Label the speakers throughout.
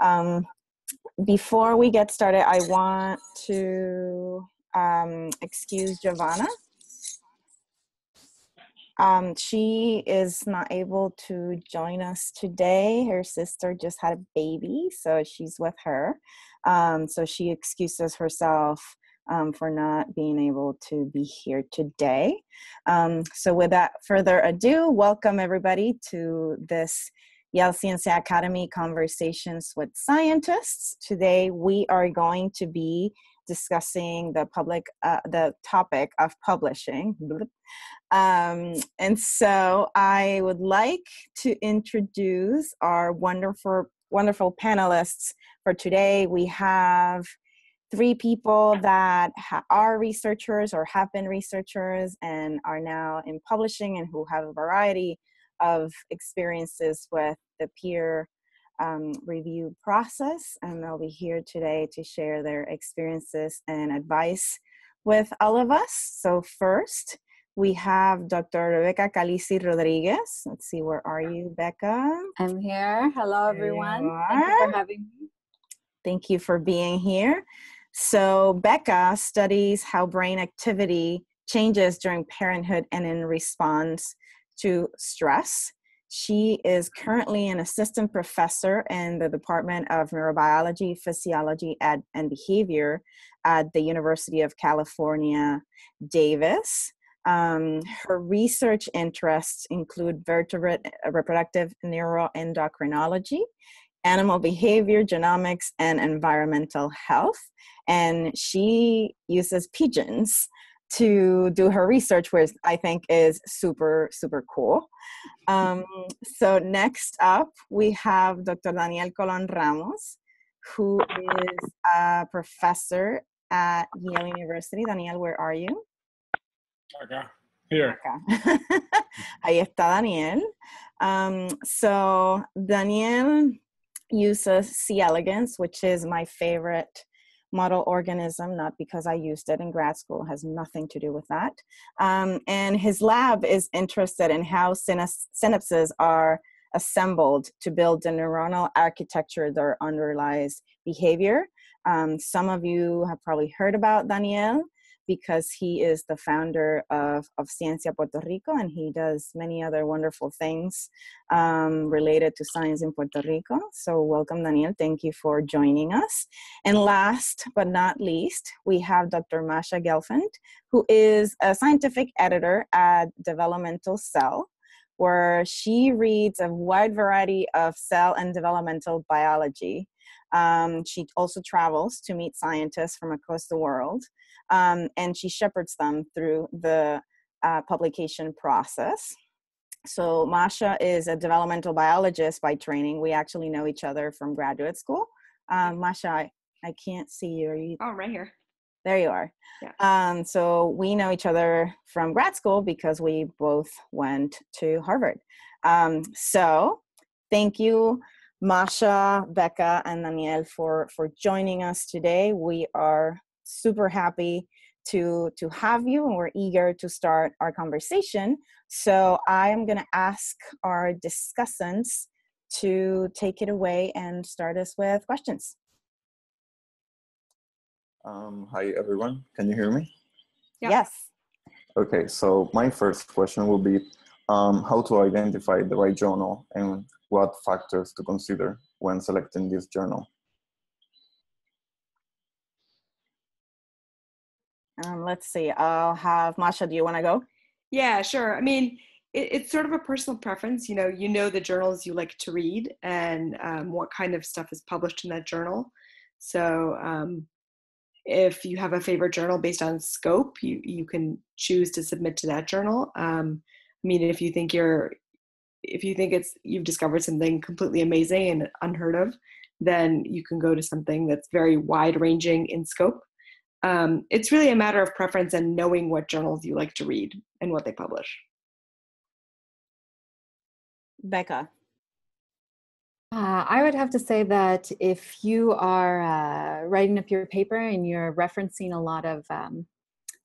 Speaker 1: Um, before we get started, I want to um, excuse Giovanna. Um, she is not able to join us today. Her sister just had a baby, so she's with her. Um, so she excuses herself um, for not being able to be here today. Um, so, without further ado, welcome everybody to this Yale Ciencia Academy Conversations with Scientists. Today, we are going to be discussing the public, uh, the topic of publishing. Um, and so, I would like to introduce our wonderful, wonderful panelists for today. We have three people that ha- are researchers or have been researchers and are now in publishing and who have a variety of experiences with the peer um, review process. And they'll be here today to share their experiences and advice with all of us. So, first, we have Dr. Rebecca Calisi Rodriguez. Let's see, where are you, Becca?
Speaker 2: I'm here. Hello, everyone. Thank you for having me.
Speaker 1: Thank you for being here. So, Becca studies how brain activity changes during parenthood and in response to stress. She is currently an assistant professor in the Department of Neurobiology, Physiology, and Behavior at the University of California, Davis. Um, her research interests include vertebrate reproductive neuroendocrinology, animal behavior, genomics, and environmental health. And she uses pigeons to do her research, which I think is super, super cool. Um, so, next up, we have Dr. Daniel Colon Ramos, who is a professor at Yale University. Daniel, where are you?
Speaker 3: Acá. Here.
Speaker 1: Acá. Ahí está Daniel. Um, so, Daniel uses C. elegans, which is my favorite model organism, not because I used it in grad school, has nothing to do with that. Um, and his lab is interested in how synaps- synapses are assembled to build the neuronal architecture that underlies behavior. Um, some of you have probably heard about Daniel because he is the founder of, of Ciencia Puerto Rico and he does many other wonderful things um, related to science in Puerto Rico. So, welcome, Daniel. Thank you for joining us. And last but not least, we have Dr. Masha Gelfand, who is a scientific editor at Developmental Cell where she reads a wide variety of cell and developmental biology. Um, she also travels to meet scientists from across the world um, and she shepherds them through the uh, publication process. So Masha is a developmental biologist by training. We actually know each other from graduate school. Um, Masha, I, I can't see you. Are you?
Speaker 4: Oh, right here.
Speaker 1: There you are.
Speaker 4: Yeah.
Speaker 1: Um, so we know each other from grad school because we both went to Harvard. Um, so thank you, Masha, Becca, and Daniel for for joining us today. We are super happy to to have you and we're eager to start our conversation. So i am going to ask our discussants to take it away and start us with questions.
Speaker 5: Um, hi everyone. Can you hear me?
Speaker 4: Yeah.
Speaker 1: yes.
Speaker 5: Okay so my first question will be um, how to identify the right journal and what factors to consider when selecting this journal
Speaker 1: um, let's see i'll have masha do you want to go
Speaker 4: Yeah, sure. I mean, it, it's sort of a personal preference. You know, you know the journals you like to read and um, what kind of stuff is published in that journal. So, um, if you have a favorite journal based on scope, you you can choose to submit to that journal. Um, I mean, if you think you're if you think it's you've discovered something completely amazing and unheard of, then you can go to something that's very wide ranging in scope. Um, it's really a matter of preference and knowing what journals you like to read and what they publish.
Speaker 1: becca
Speaker 2: Uh, I would have to say that if you are uh, writing up your paper and you're referencing a lot of um,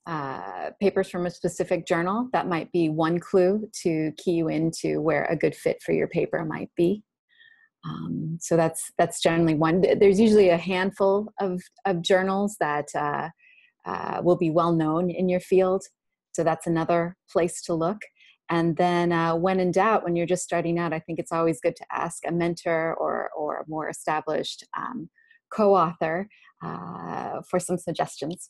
Speaker 2: uh, papers from a specific journal, that might be one clue to key you into where a good fit for your paper might be. Um, so that's that's generally one. There's usually a handful of, of journals that uh, uh, will be well known in your field. So that's another place to look. And then uh, when in doubt, when you're just starting out, I think it's always good to ask a mentor or, or a more established um, co-author uh, for some suggestions.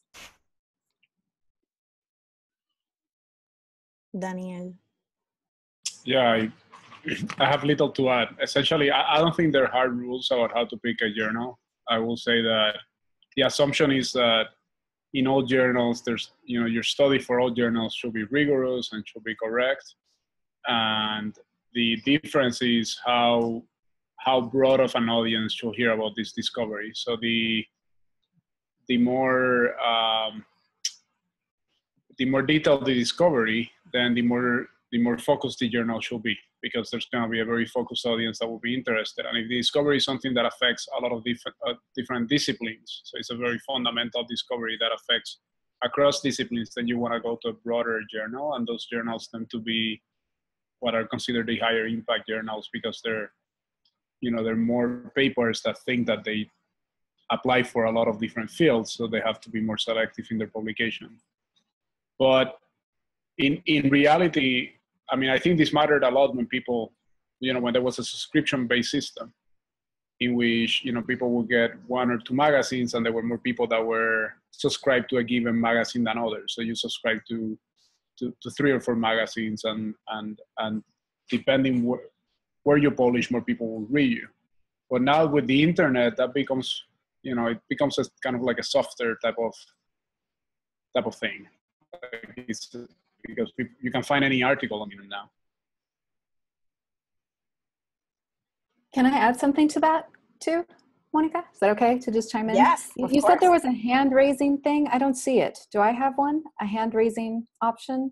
Speaker 1: Daniel.
Speaker 6: Yeah, I, I have little to add. Essentially, I, I don't think there are hard rules about how to pick a journal. I will say that the assumption is that in all journals, there's, you know, your study for all journals should be rigorous and should be correct. And the difference is how, how broad of an audience should hear about this discovery. So the, the more, um, the more detailed the discovery, then the more the more focused the journal should be because there's going to be a very focused audience that will be interested. And if the discovery is something that affects a lot of different uh, different disciplines, so it's a very fundamental discovery that affects across disciplines, then you want to go to a broader journal, and those journals tend to be what are considered the higher impact journals because they're you know there are more papers that think that they apply for a lot of different fields, so they have to be more selective in their publication. But in in reality, I mean, I think this mattered a lot when people, you know, when there was a subscription-based system in which you know people would get one or two magazines, and there were more people that were subscribed to a given magazine than others. So you subscribe to to, to three or four magazines, and and and depending where where you publish, more people will read you. But now with the internet, that becomes you know it becomes a kind of like a softer type of type of thing. It's, because you can find any article on it now.
Speaker 2: Can I add something to that too, Monica? Is that okay to just chime in?
Speaker 1: Yes.
Speaker 2: You, you said there was a hand raising thing. I don't see it. Do I have one? A hand raising option?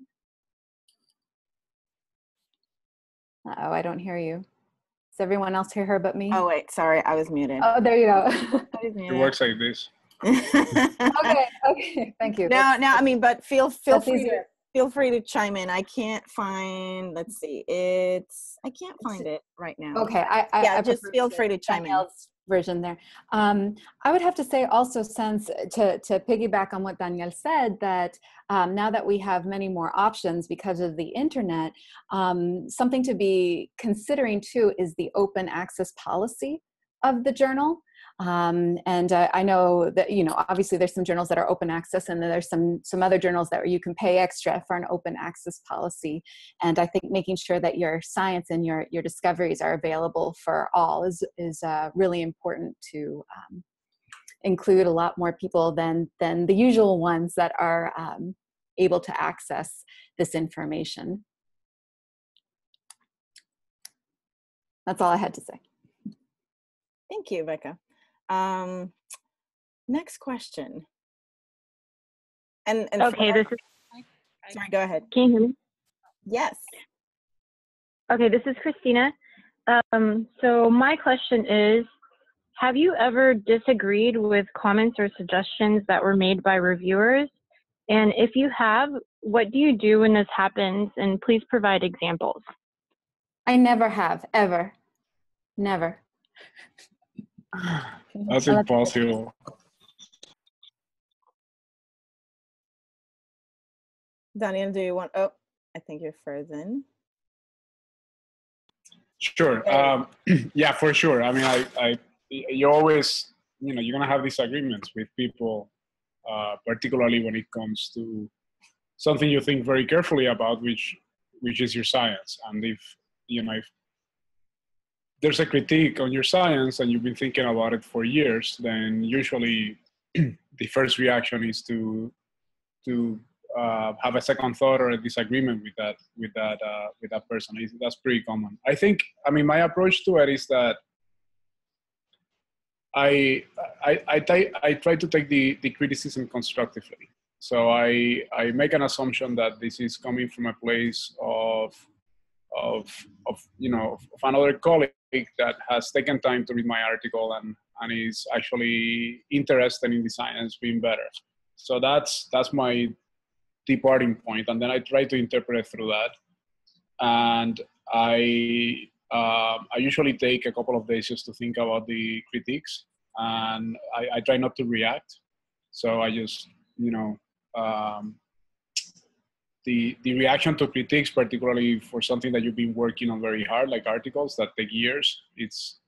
Speaker 2: Uh oh, I don't hear you. Does everyone else hear her but me?
Speaker 1: Oh wait, sorry, I was muted.
Speaker 2: Oh, there you go.
Speaker 6: it works like this.
Speaker 2: okay, okay, thank you.
Speaker 1: No, no, I mean, but feel feel free to feel free to chime in. I can't find. Let's see. It's I can't find it right now.
Speaker 2: Okay, I, I
Speaker 1: yeah,
Speaker 2: I
Speaker 1: just feel free to chime in.
Speaker 2: Version there. Um, I would have to say also, since to to piggyback on what Daniel said, that um, now that we have many more options because of the internet, um, something to be considering too is the open access policy of the journal. Um, and uh, I know that you know obviously there's some journals that are open access, and then there's some some other journals that you can pay extra for an open access policy. And I think making sure that your science and your your discoveries are available for all is is uh, really important to um, include a lot more people than than the usual ones that are um, able to access this information. That's all I had to say.
Speaker 1: Thank you, Becca. Um, next question. And, and
Speaker 7: okay, this is.
Speaker 1: Sorry, go ahead.
Speaker 7: Can you hear me?
Speaker 1: Yes.
Speaker 7: Okay, this is Christina. Um, so my question is, have you ever disagreed with comments or suggestions that were made by reviewers? And if you have, what do you do when this happens? And please provide examples.
Speaker 2: I never have, ever. Never.
Speaker 6: That's impossible.
Speaker 1: Daniel, do you want? Oh, I think you're frozen.
Speaker 6: Sure. Um, yeah, for sure. I mean, I, I, you always, you know, you're gonna have disagreements with people, uh, particularly when it comes to something you think very carefully about, which, which is your science. And if, you know, if there's a critique on your science and you've been thinking about it for years, then usually the first reaction is to, to uh, have a second thought or a disagreement with that with that uh, with that person. That's pretty common. I think. I mean, my approach to it is that I I I, t- I try to take the the criticism constructively. So I I make an assumption that this is coming from a place of of of you know of another colleague that has taken time to read my article and and is actually interested in the science being better. So that's that's my departing point and then i try to interpret through that and i um, I usually take a couple of days just to think about the critiques, and I, I try not to react. So I just, you know, um, the the reaction to critiques, particularly for something that you've been working on very hard, like articles that take years, it's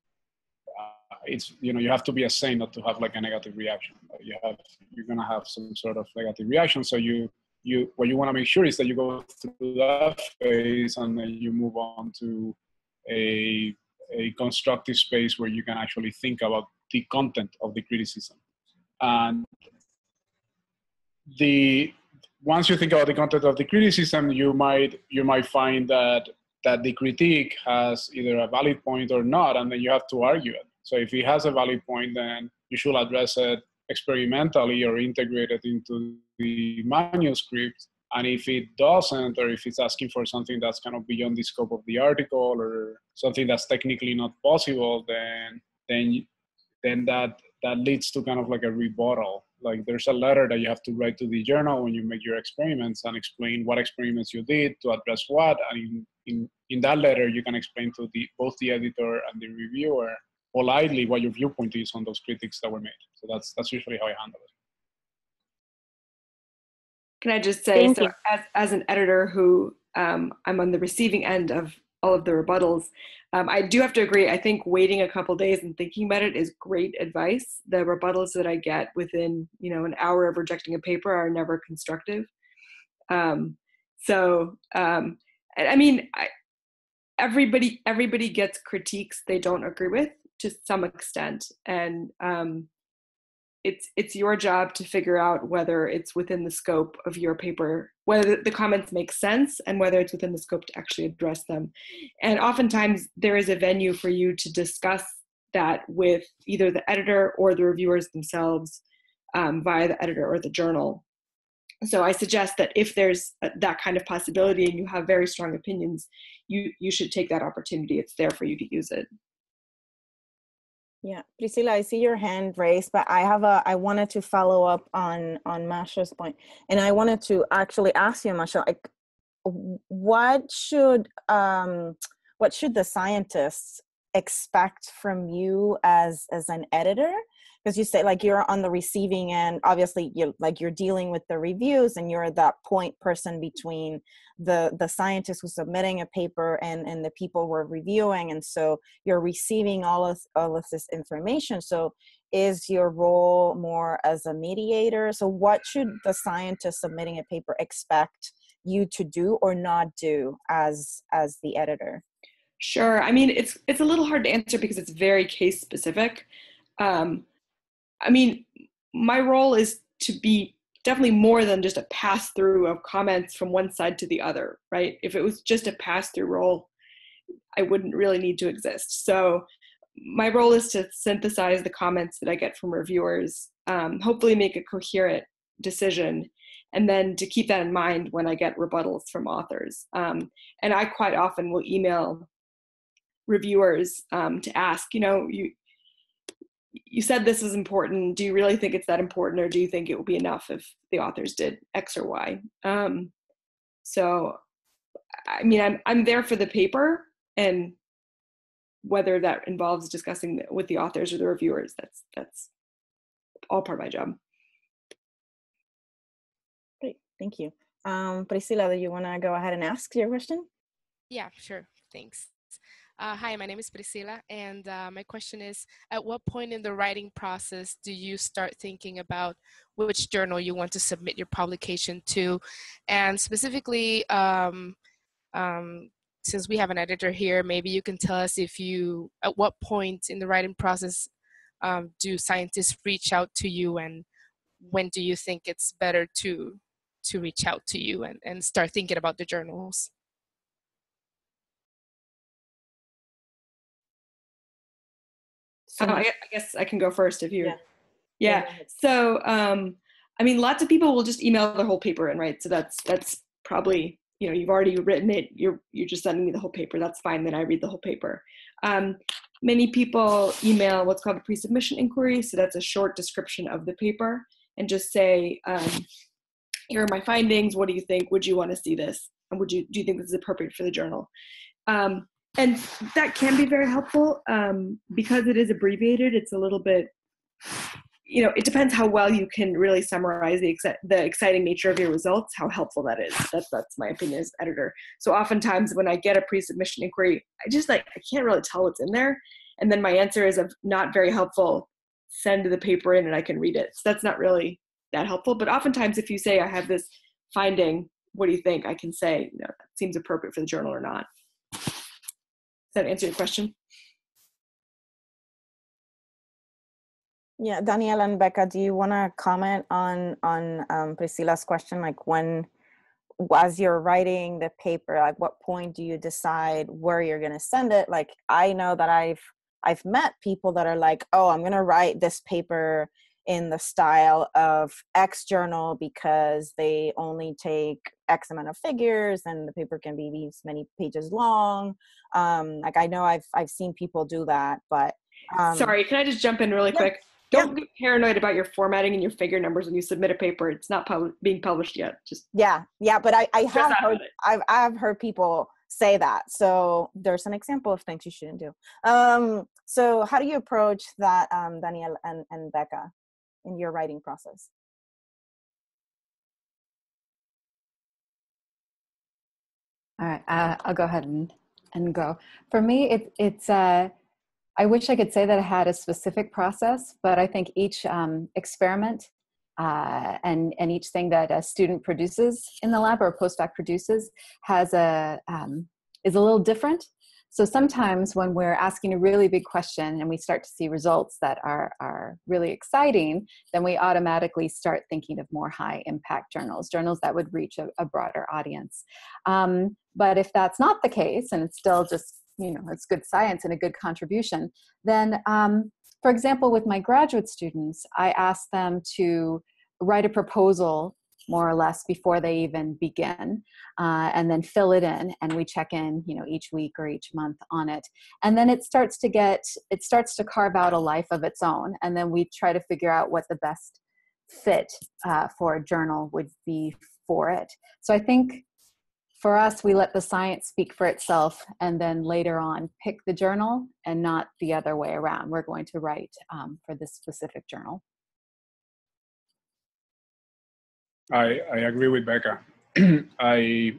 Speaker 6: uh, it's you know you have to be a saint not to have like a negative reaction. You have you're gonna have some sort of negative reaction, so you you what you want to make sure is that you go through that phase and then you move on to a a constructive space where you can actually think about the content of the criticism and the once you think about the content of the criticism you might you might find that that the critique has either a valid point or not and then you have to argue it so if it has a valid point then you should address it experimentally or integrate it into the manuscript. And if it doesn't, or if it's asking for something that's kind of beyond the scope of the article or something that's technically not possible, then then then that that leads to kind of like a rebuttal. Like there's a letter that you have to write to the journal when you make your experiments and explain what experiments you did to address what. And in, in, in that letter, you can explain to the both the editor and the reviewer politely what your viewpoint is on those critiques that were made. So that's that's usually how I handle it.
Speaker 4: Can I just say, Thank so as, as an editor who um, I'm on the receiving end of all of the rebuttals, um, I do have to agree. I think waiting a couple days and thinking about it is great advice. The rebuttals that I get within, you know, an hour of rejecting a paper are never constructive. Um, so, um, I mean, I, everybody everybody gets critiques they don't agree with to some extent, and um, it's it's your job to figure out whether it's within the scope of your paper whether the comments make sense and whether it's within the scope to actually address them. And oftentimes there is a venue for you to discuss that with either the editor or the reviewers themselves um, via the editor or the journal. So i suggest that if there's that kind of possibility and you have very strong opinions you you should take that opportunity. It's there for you to use it
Speaker 1: yeah, Priscilla, I see your hand raised, but I have a I wanted to follow up on on Masha's point, and I wanted to actually ask you, Masha, like, what should um what should the scientists expect from you as as an editor because you say like you're on the receiving end obviously you like you're dealing with the reviews and you're that point person between the the scientist who's submitting a paper and and the people we're reviewing and so you're receiving all of all of this information. So is your role more as a mediator? So what should the scientist submitting a paper expect you to do or not do as as the editor?
Speaker 4: Sure. I mean it's it's a little hard to answer because it's very case specific. Um, I mean, my role is to be definitely more than just a pass through of comments from one side to the other, right? If it was just a pass through role, I wouldn't really need to exist. So my role is to synthesize the comments that I get from reviewers, um, hopefully make a coherent decision, and then to keep that in mind when I get rebuttals from authors. Um, and I quite often will email reviewers um, to ask, you know, you you said this is important. Do you really think it's that important, or do you think it will be enough if the authors did X or Y? Um, so, I mean, I'm I'm there for the paper, and whether that involves discussing with the authors or the reviewers, that's that's all part of my job.
Speaker 1: Great, thank you. Um, Priscilla, do you want to go ahead and ask your question?
Speaker 8: Yeah, sure. Thanks. Uh, hi, my name is Priscilla, and uh, my question is At what point in the writing process do you start thinking about which journal you want to submit your publication to? And specifically, um, um, since we have an editor here, maybe you can tell us if you, at what point in the writing process um, do scientists reach out to you, and when do you think it's better to to reach out to you and, and start thinking about the journals?
Speaker 4: So oh, I, guess I can go first if you. Yeah. yeah. So, um, I mean, lots of people will just email their whole paper in, right? So that's that's probably you know you've already written it. You're you're just sending me the whole paper. That's fine. Then I read the whole paper. Um, many people email what's called a pre-submission inquiry. So that's a short description of the paper and just say, um, here are my findings. What do you think? Would you want to see this? And would you do you think this is appropriate for the journal? Um, and that can be very helpful um, because it is abbreviated. It's a little bit, you know, it depends how well you can really summarize the exci- the exciting nature of your results. How helpful that is. That's that's my opinion as editor. So oftentimes when I get a pre-submission inquiry, I just like I can't really tell what's in there, and then my answer is of not very helpful. Send the paper in and I can read it. So that's not really that helpful. But oftentimes, if you say I have this finding, what do you think? I can say, you know, that seems appropriate for the journal or not that answer your question?
Speaker 1: Yeah, Daniel and Becca, do you want to comment on on um, Priscilla's question? Like when, as you're writing the paper, like what point do you decide where you're going to send it? Like I know that I've I've met people that are like, oh, I'm going to write this paper in the style of X journal because they only take X amount of figures and the paper can be these many pages long. Um, like I know I've I've seen people do that, but
Speaker 4: um, sorry, can I just jump in really yeah, quick? Don't yeah. get paranoid about your formatting and your figure numbers when you submit a paper. It's not pub- being published yet. Just
Speaker 1: yeah, yeah. But I, I have heard I've I've heard people say that. So there's an example of things you shouldn't do. Um, so how do you approach that, um, Daniel and, and Becca? In your writing process?
Speaker 2: All right, uh, I'll go ahead and, and go. For me, it, it's, uh, I wish I could say that I had a specific process, but I think each um, experiment uh, and, and each thing that a student produces in the lab or a postdoc produces has a, um, is a little different. So sometimes when we're asking a really big question and we start to see results that are, are really exciting, then we automatically start thinking of more high impact journals, journals that would reach a, a broader audience. Um, but if that's not the case and it's still just, you know, it's good science and a good contribution, then um, for example, with my graduate students, I ask them to write a proposal more or less before they even begin uh, and then fill it in and we check in you know each week or each month on it. And then it starts to get it starts to carve out a life of its own and then we try to figure out what the best fit uh, for a journal would be for it. So i think for us we let the science speak for itself and then later on pick the journal and not the other way around. We're going to write um, for this specific journal
Speaker 6: I, I agree with Becca. I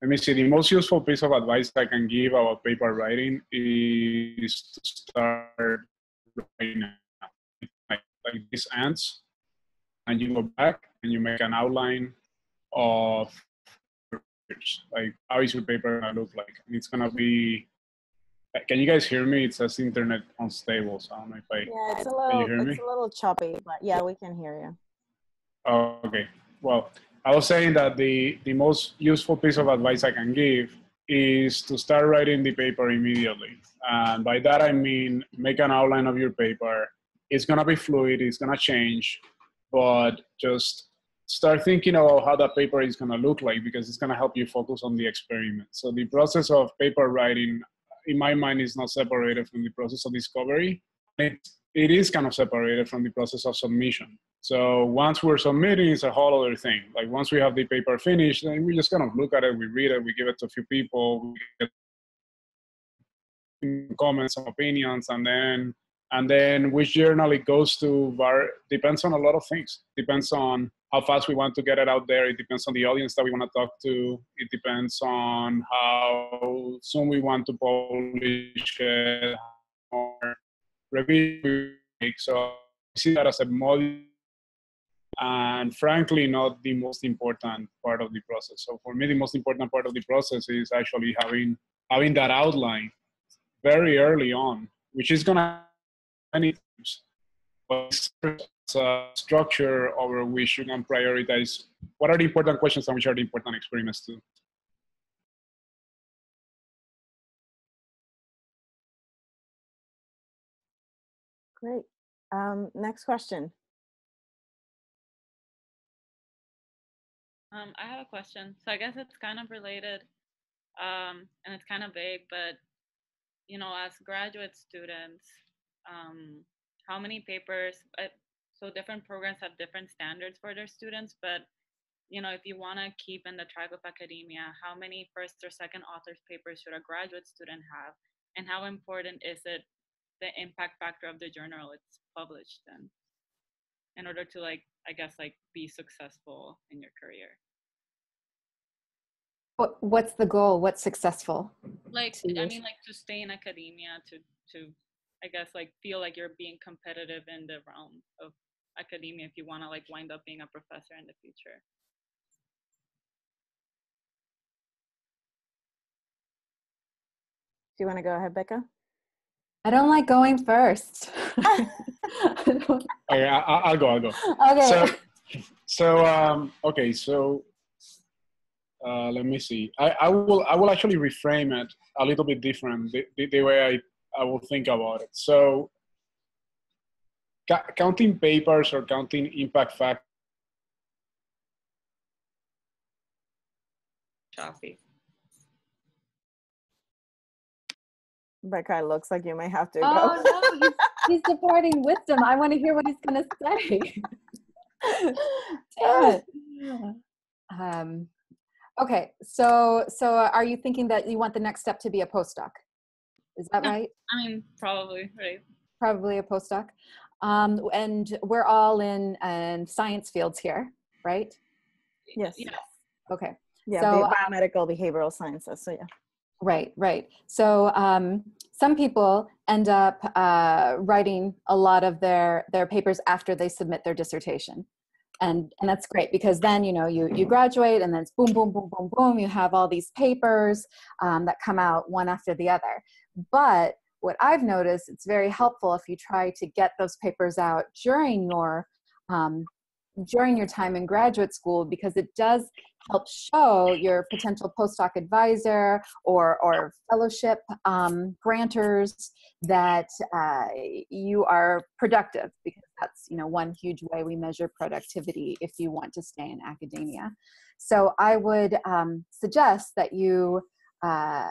Speaker 6: let me see. The most useful piece of advice I can give about paper writing is to start writing like, like these ants, and you go back and you make an outline of like how is your paper gonna look like. And it's gonna be. Can you guys hear me? It says internet unstable, so I don't know if I.
Speaker 1: Yeah, it's a little. It's a little choppy, but yeah, we can hear you.
Speaker 6: Oh, okay well, I was saying that the, the most useful piece of advice I can give is to start writing the paper immediately. And by that, I mean make an outline of your paper. It's going to be fluid, it's going to change, but just start thinking about how that paper is going to look like because it's going to help you focus on the experiment. So the process of paper writing, in my mind, is not separated from the process of discovery. It, it is kind of separated from the process of submission. So once we're submitting, it's a whole other thing. Like once we have the paper finished, then we just kind of look at it, we read it, we give it to a few people, we get comments and opinions, and then and then which journal it goes to var- depends on a lot of things. Depends on how fast we want to get it out there. It depends on the audience that we want to talk to. It depends on how soon we want to publish it, or review. So I see that as a model and frankly not the most important part of the process. So for me the most important part of the process is actually having having that outline very early on which is going to many but structure over which you can prioritize what are the important questions and which are the important experiments too.
Speaker 1: Great. Um, next question
Speaker 9: Um, I have a question. So I guess it's kind of related um, and it's kind of vague, but you know, as graduate students, um, how many papers, uh, so different programs have different standards for their students, but you know, if you want to keep in the track of academia, how many first or second authors papers should a graduate student have? And how important is it the impact factor of the journal it's published in in order to like i guess like be successful in your career
Speaker 2: What, what's the goal? What's successful?
Speaker 9: like i
Speaker 2: you?
Speaker 9: mean like to stay in academia to to i guess like feel like you're being competitive in the realm of academia if you want to like wind up being a professor in the future
Speaker 1: Do you want to go ahead, Becca?
Speaker 2: I don't like going first.
Speaker 6: Okay, I, I- I'll go. I'll go.
Speaker 2: okay.
Speaker 6: So, so um, okay, so uh, let me see. I, I will I will actually reframe it a little bit different the, the, the way I, I will think about it. So ca- counting papers or counting impact factor
Speaker 9: Shafi.
Speaker 1: Becca, it looks like you may have to
Speaker 2: oh
Speaker 1: go.
Speaker 2: no, he's, he's departing wisdom. I want to hear what he's going to say. Damn it. Um, okay, so so are you thinking that you want the next step to be a postdoc? Is that
Speaker 9: Yeah.
Speaker 2: right?
Speaker 9: i mean probably right
Speaker 2: Probably a postdoc. Um, and we're all in um, science fields here, right?
Speaker 1: yes.
Speaker 9: yeah
Speaker 2: Okay.
Speaker 1: Yeah,
Speaker 2: So,
Speaker 1: bi-
Speaker 2: uh,
Speaker 1: biomedical behavioral sciences. So yeah.
Speaker 2: Right, right. So um, some people end up uh, writing a lot of their their papers after they submit their dissertation, and and that's great because then you know you you graduate and then it's boom boom boom boom boom you have all these papers um, that come out one after the other. But what I've noticed it's very helpful if you try to get those papers out during your um, during your time in graduate school because it does help show your potential postdoc advisor or, or fellowship um, grantors that uh, you are productive because that's you know one huge way we measure productivity if you want to stay in academia. So i would um, suggest that you uh,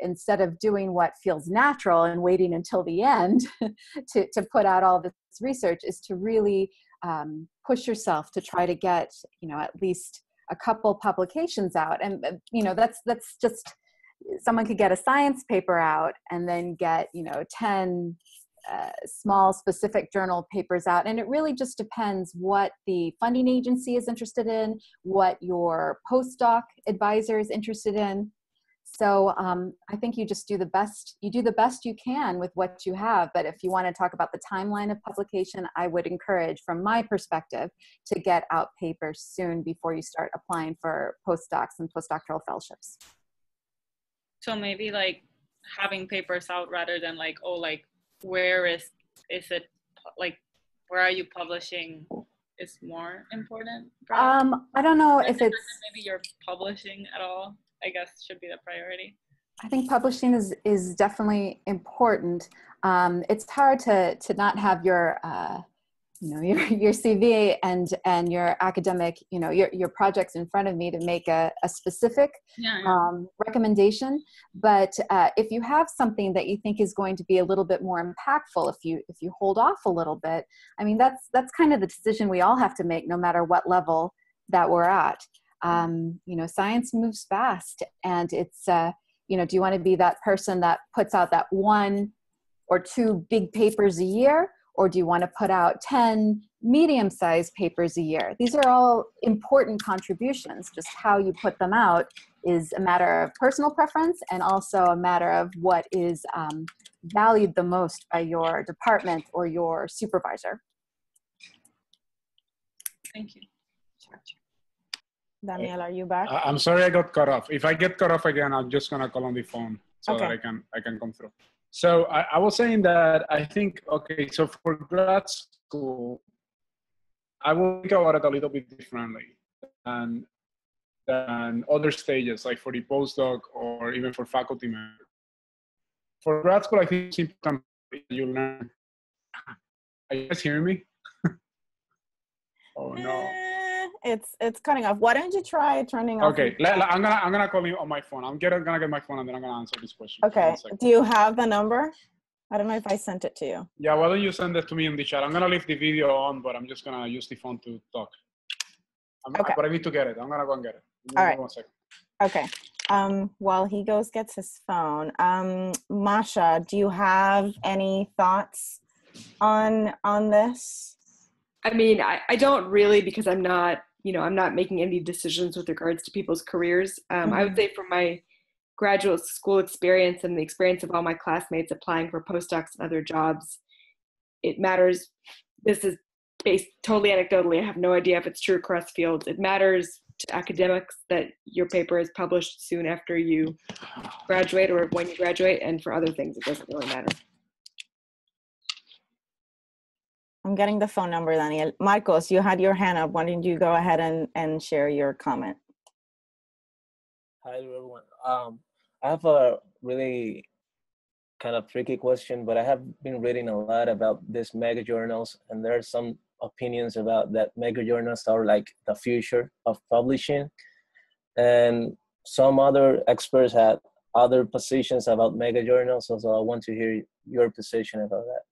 Speaker 2: instead of doing what feels natural and waiting until the end to, to put out all this research is to really um, push yourself to try to get you know at least a couple publications out. And uh, you know that's that's just someone could get a science paper out and then get you know 10 uh, small specific journal papers out. And it really just depends what the funding agency is interested in what your postdoc advisor is interested in so um, i think you just do the best you do the best you can with what you have but if you want to talk about the timeline of publication i would encourage from my perspective to get out papers soon before you start applying for postdocs and postdoctoral fellowships.
Speaker 9: So maybe like having papers out rather than like oh like where is is it like where are you publishing is more important
Speaker 2: um, i don't know if it's
Speaker 9: maybe you're publishing at all i guess should be the priority
Speaker 2: I think publishing is is definitely important. Um, it's hard to to not have your uh, you know your your CV and and your academic you know your your projects in front of me to make a, a specific
Speaker 9: yeah,
Speaker 2: um, recommendation. But uh, if you have something that you think is going to be a little bit more impactful, if you if you hold off a little bit, I mean that's that's kind of the decision we all have to make, no matter what level that we're at. Um, you know, science moves fast, and it's uh, you know, do you want to be that person that puts out that one or two big papers a year, or do you want to put out ten medium-sized papers a year? These are all important contributions. Just how you put them out is a matter of personal preference and also a matter of what is um, valued the most by your department or your supervisor.
Speaker 9: thank you
Speaker 1: Daniel, are you back?
Speaker 6: I- I'm sorry I got cut off. If I get cut off again, I'm just gonna call on the phone so that I can I can come through. So I, I was saying that I think okay, so for grad school, I will think about it a little bit differently than than other stages, like for the postdoc or even for faculty member. For grad school, I think it's important that you learn. Are you guys hearing me? oh no.
Speaker 1: Eh, It's it's cutting off. Why don't you try turning off?
Speaker 6: Okay,
Speaker 1: your-
Speaker 6: let- let- I'm gonna I'm gonna call you on my phone. I'm get, gonna get my phone and then I'm gonna answer this question.
Speaker 1: Okay. Do you have the number? I don't know if I sent it to you.
Speaker 6: Yeah, why don't you send it to me in the chat? I'm gonna leave the video on, but I'm just gonna use the phone to talk.
Speaker 3: I'm,
Speaker 1: Okay.
Speaker 3: but I need to get it. I'm gonna go and get it. Give
Speaker 1: All right.
Speaker 3: One second.
Speaker 1: Okay. Um, while he goes gets his phone, um, Masha, do you have any thoughts on on this?
Speaker 4: I mean, I, I don't really because I'm not, you know, I'm not making any decisions with regards to people's careers. Um, I would say from my graduate school experience and the experience of all my classmates applying for postdocs and other jobs, it matters. This is based totally anecdotally. I have no idea if it's true across fields. It matters to academics that your paper is published soon after you graduate or when you graduate, and for other things, it doesn't really matter.
Speaker 1: I'm getting the phone number, Daniel. Marcos, you had your hand up. Why don't you go ahead and, and share your comment?
Speaker 10: Hi everyone. Um, I have a really kind of tricky question, but I have been reading a lot about these mega journals, and there are some opinions about that mega journals are like the future of publishing, and some other experts had other positions about mega journals. So, so I want to hear your position about that.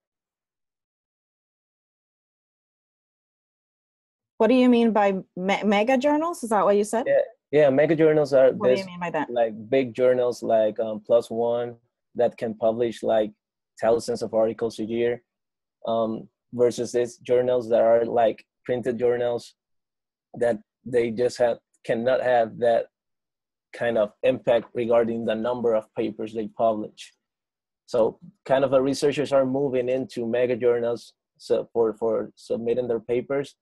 Speaker 1: What do you mean by me- mega journals? Is that what you said?
Speaker 10: Yeah, yeah, mega journals are
Speaker 1: What do you mean by that?
Speaker 10: like big journals like um, PLOS ONE that can publish like thousands of articles a year, um, versus these journals that are like printed journals that they just have cannot have that kind of impact regarding the number of papers they publish. So kind of the researchers are moving into mega journals so for, for submitting their papers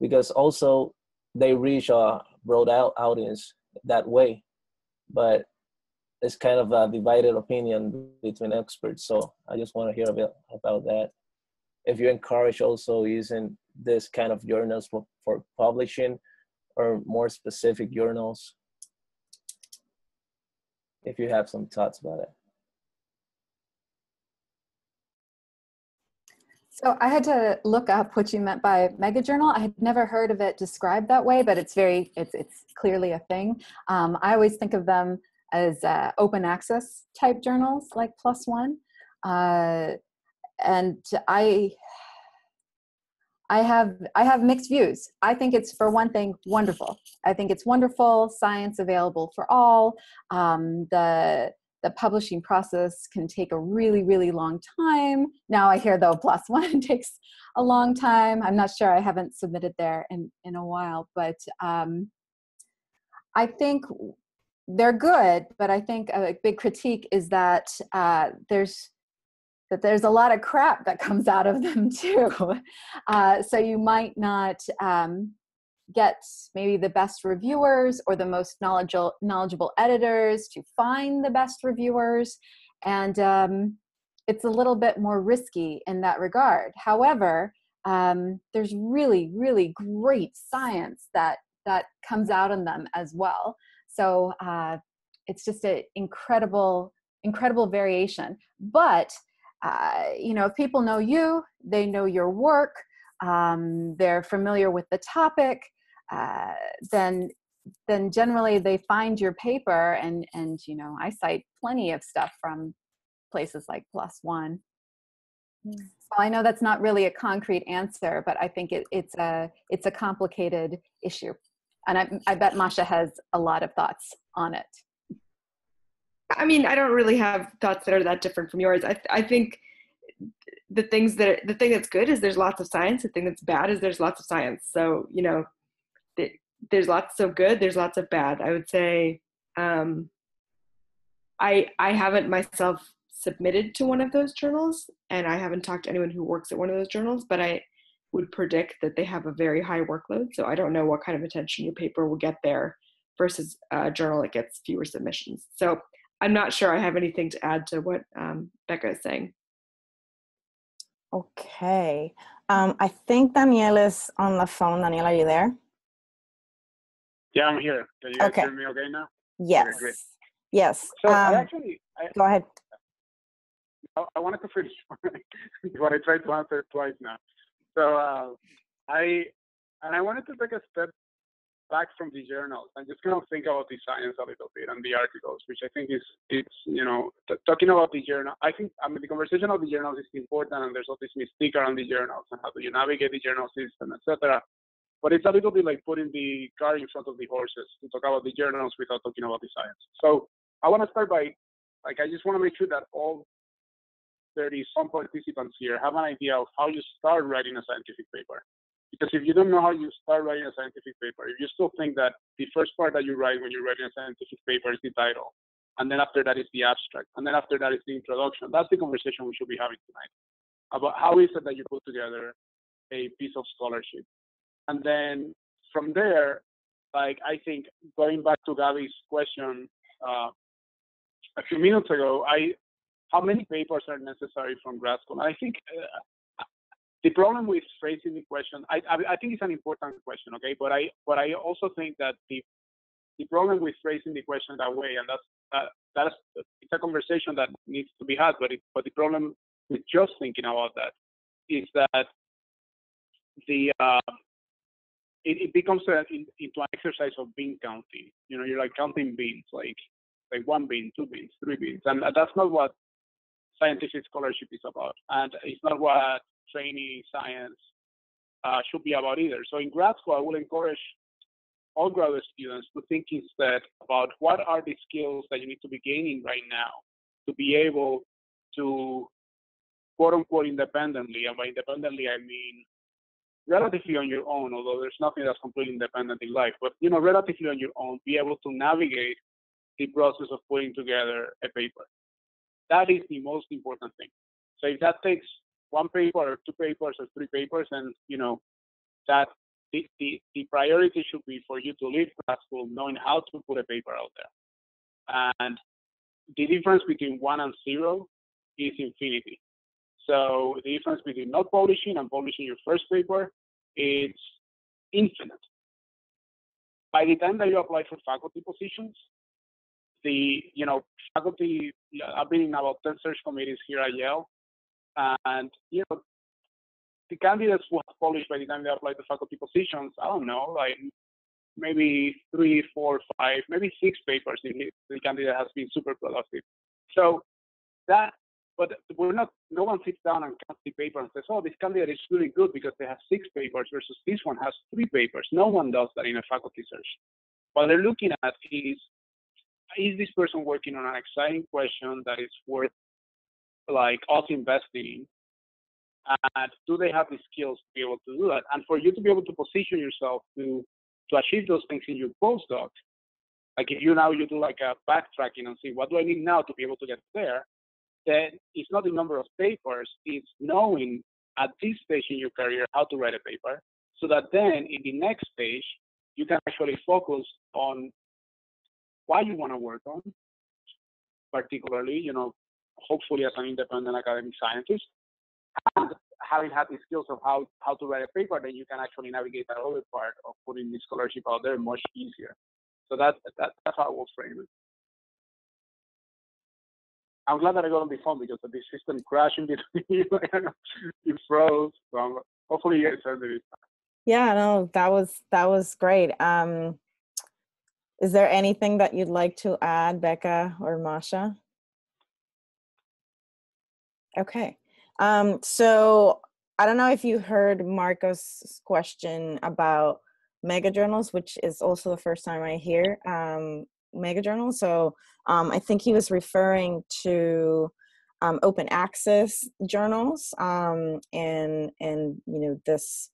Speaker 10: because also they reach a broad out audience that way. But it's kind of a divided opinion between experts. So I just want to hear a bit about that. If you encourage also using this kind of journals for, for publishing or more specific journals, if you have some thoughts about it.
Speaker 2: So I had to look up what you meant by mega journal. I had never heard of it described that way, but it's very, it's, it's clearly a thing. Um, I always think of them as uh, open access type journals like PLOS ONE. Uh, and I, I have I have mixed views. I think it's for one thing wonderful. I think it's wonderful. Science available for all. Um, the the publishing process can take a really really long time. Now I hear though PLOS ONE takes a long time. I'm not sure. I haven't submitted there in in a while, but um, I think they're good. But I think a big critique is that uh, there's that there's a lot of crap that comes out of them too. Uh, so you might not um, get maybe the best reviewers or the most knowledgeable knowledgeable editors to find the best reviewers, and um, it's a little bit more risky in that regard. However, um, there's really really great science that that comes out in them as well. So uh, it's just an incredible incredible variation, but uh, you know, if people know you, they know your work, um, they're familiar with the topic, uh, then then generally they find your paper and and you know I cite plenty of stuff from places like PLOS ONE. So I know that's not really a concrete answer, but I think it, it's a it's a complicated issue, and I, I bet Masha has a lot of thoughts on it.
Speaker 4: I mean, I don't really have thoughts that are that different from yours. I, I think the things that are, the thing that's good is there's lots of science. The thing that's bad is there's lots of science. So you know, there's lots of good. There's lots of bad. I would say, um, I I haven't myself submitted to one of those journals, and I haven't talked to anyone who works at one of those journals. But I would predict that they have a very high workload. So I don't know what kind of attention your paper will get there versus a journal that gets fewer submissions. So I'm not sure I have anything to add to what um, Becca is saying.
Speaker 1: Okay. Um, I think Daniel is on the phone. Daniel, are you there?
Speaker 3: Yeah, I'm here. Can you
Speaker 1: Okay.
Speaker 3: hear me okay now?
Speaker 1: Yes.
Speaker 3: great.
Speaker 1: Yes.
Speaker 3: So I
Speaker 1: Um,
Speaker 3: actually, I,
Speaker 1: go ahead.
Speaker 3: I, I wanted to finish what I tried to answer twice now. So uh, I and I wanted to take a step back from the journals and just kind of think about the science a little bit and the articles, which I think is it's you know t- talking about the journal. I think I mean the conversation of the journals is important, and there's all this mystique around the journals and how do you navigate the journal system, etc.
Speaker 6: but it's a little bit like putting the cart in front of the horses to talk about the journals without talking about the science. So I want to start by, like, I just want to make sure that all 30 some participants here have an idea of how you start writing a scientific paper. Because if you don't know how you start writing a scientific paper, if you still think that the first part that you write when you're writing a scientific paper is the title, and then after that is the abstract, and then after that is the introduction, that's the conversation we should be having tonight about how is it that you put together a piece of scholarship. And then from there, like I think going back to Gabby's question uh, a few minutes ago, I how many papers are necessary from grad school? I think uh, the problem with phrasing the question, I, I, I think it's an important question, okay? But I but I also think that the the problem with phrasing the question that way, and that's that's it's a conversation that needs to be had. But it, but the problem with just thinking about that is that the uh, it, it, becomes a, in, into an exercise of bean counting. You know, you're like counting beans, like like one bean, two beans, three beans, and that's not what scientific scholarship is about, and it's not what training science uh, should be about either. So in grad school, I will encourage all graduate students to think instead about what are the skills that you need to be gaining right now to be able to quote unquote independently, and by independently I mean relatively on your own, although there's nothing that's completely independent in life, but you know, relatively on your own, be able to navigate the process of putting together a paper. That is the most important thing. So if that takes one paper or two papers or three papers, and you know, that the, the, the priority should be for you to leave grad school knowing how to put a paper out there. And the difference between one and zero is infinity. So the difference between not publishing and publishing your first paper is infinite. By the time that you apply for faculty positions, the you know faculty I've been in about 10 search committees here at Yale, and you know the candidates who have published by the time they apply to faculty positions, I don't know, like maybe three, four, five, maybe six papers if the candidate has been super productive. So that but we're not, no one sits down and counts the paper and says, oh, this candidate is really good because they have six papers versus this one has three papers. No one does that in a faculty search. What they're looking at is, is this person working on an exciting question that is worth like us investing in? And do they have the skills to be able to do that? And for you to be able to position yourself to to achieve those things in your postdoc, like if you now you do like a backtracking and see what do I need now to be able to get there, then it's not the number of papers, it's knowing at this stage in your career how to write a paper so that then in the next stage, you can actually focus on what you want to work on, particularly, you know, hopefully as an independent academic scientist. And having had the skills of how, how to write a paper, then you can actually navigate that other part of putting the scholarship out there much easier. So that, that that's how I will frame it. I'm glad that I got on the phone because the system crashed in between. it froze. So hopefully you guys heard it.
Speaker 1: Yeah, no, that was that was great. Um, is there anything that you'd like to add, Becca or Masha? Okay. Um, so I don't know if you heard Marcos' question about mega journals, which is also the first time I hear. Um, mega journal. So um, I think he was referring to um, open access journals um, and and you know this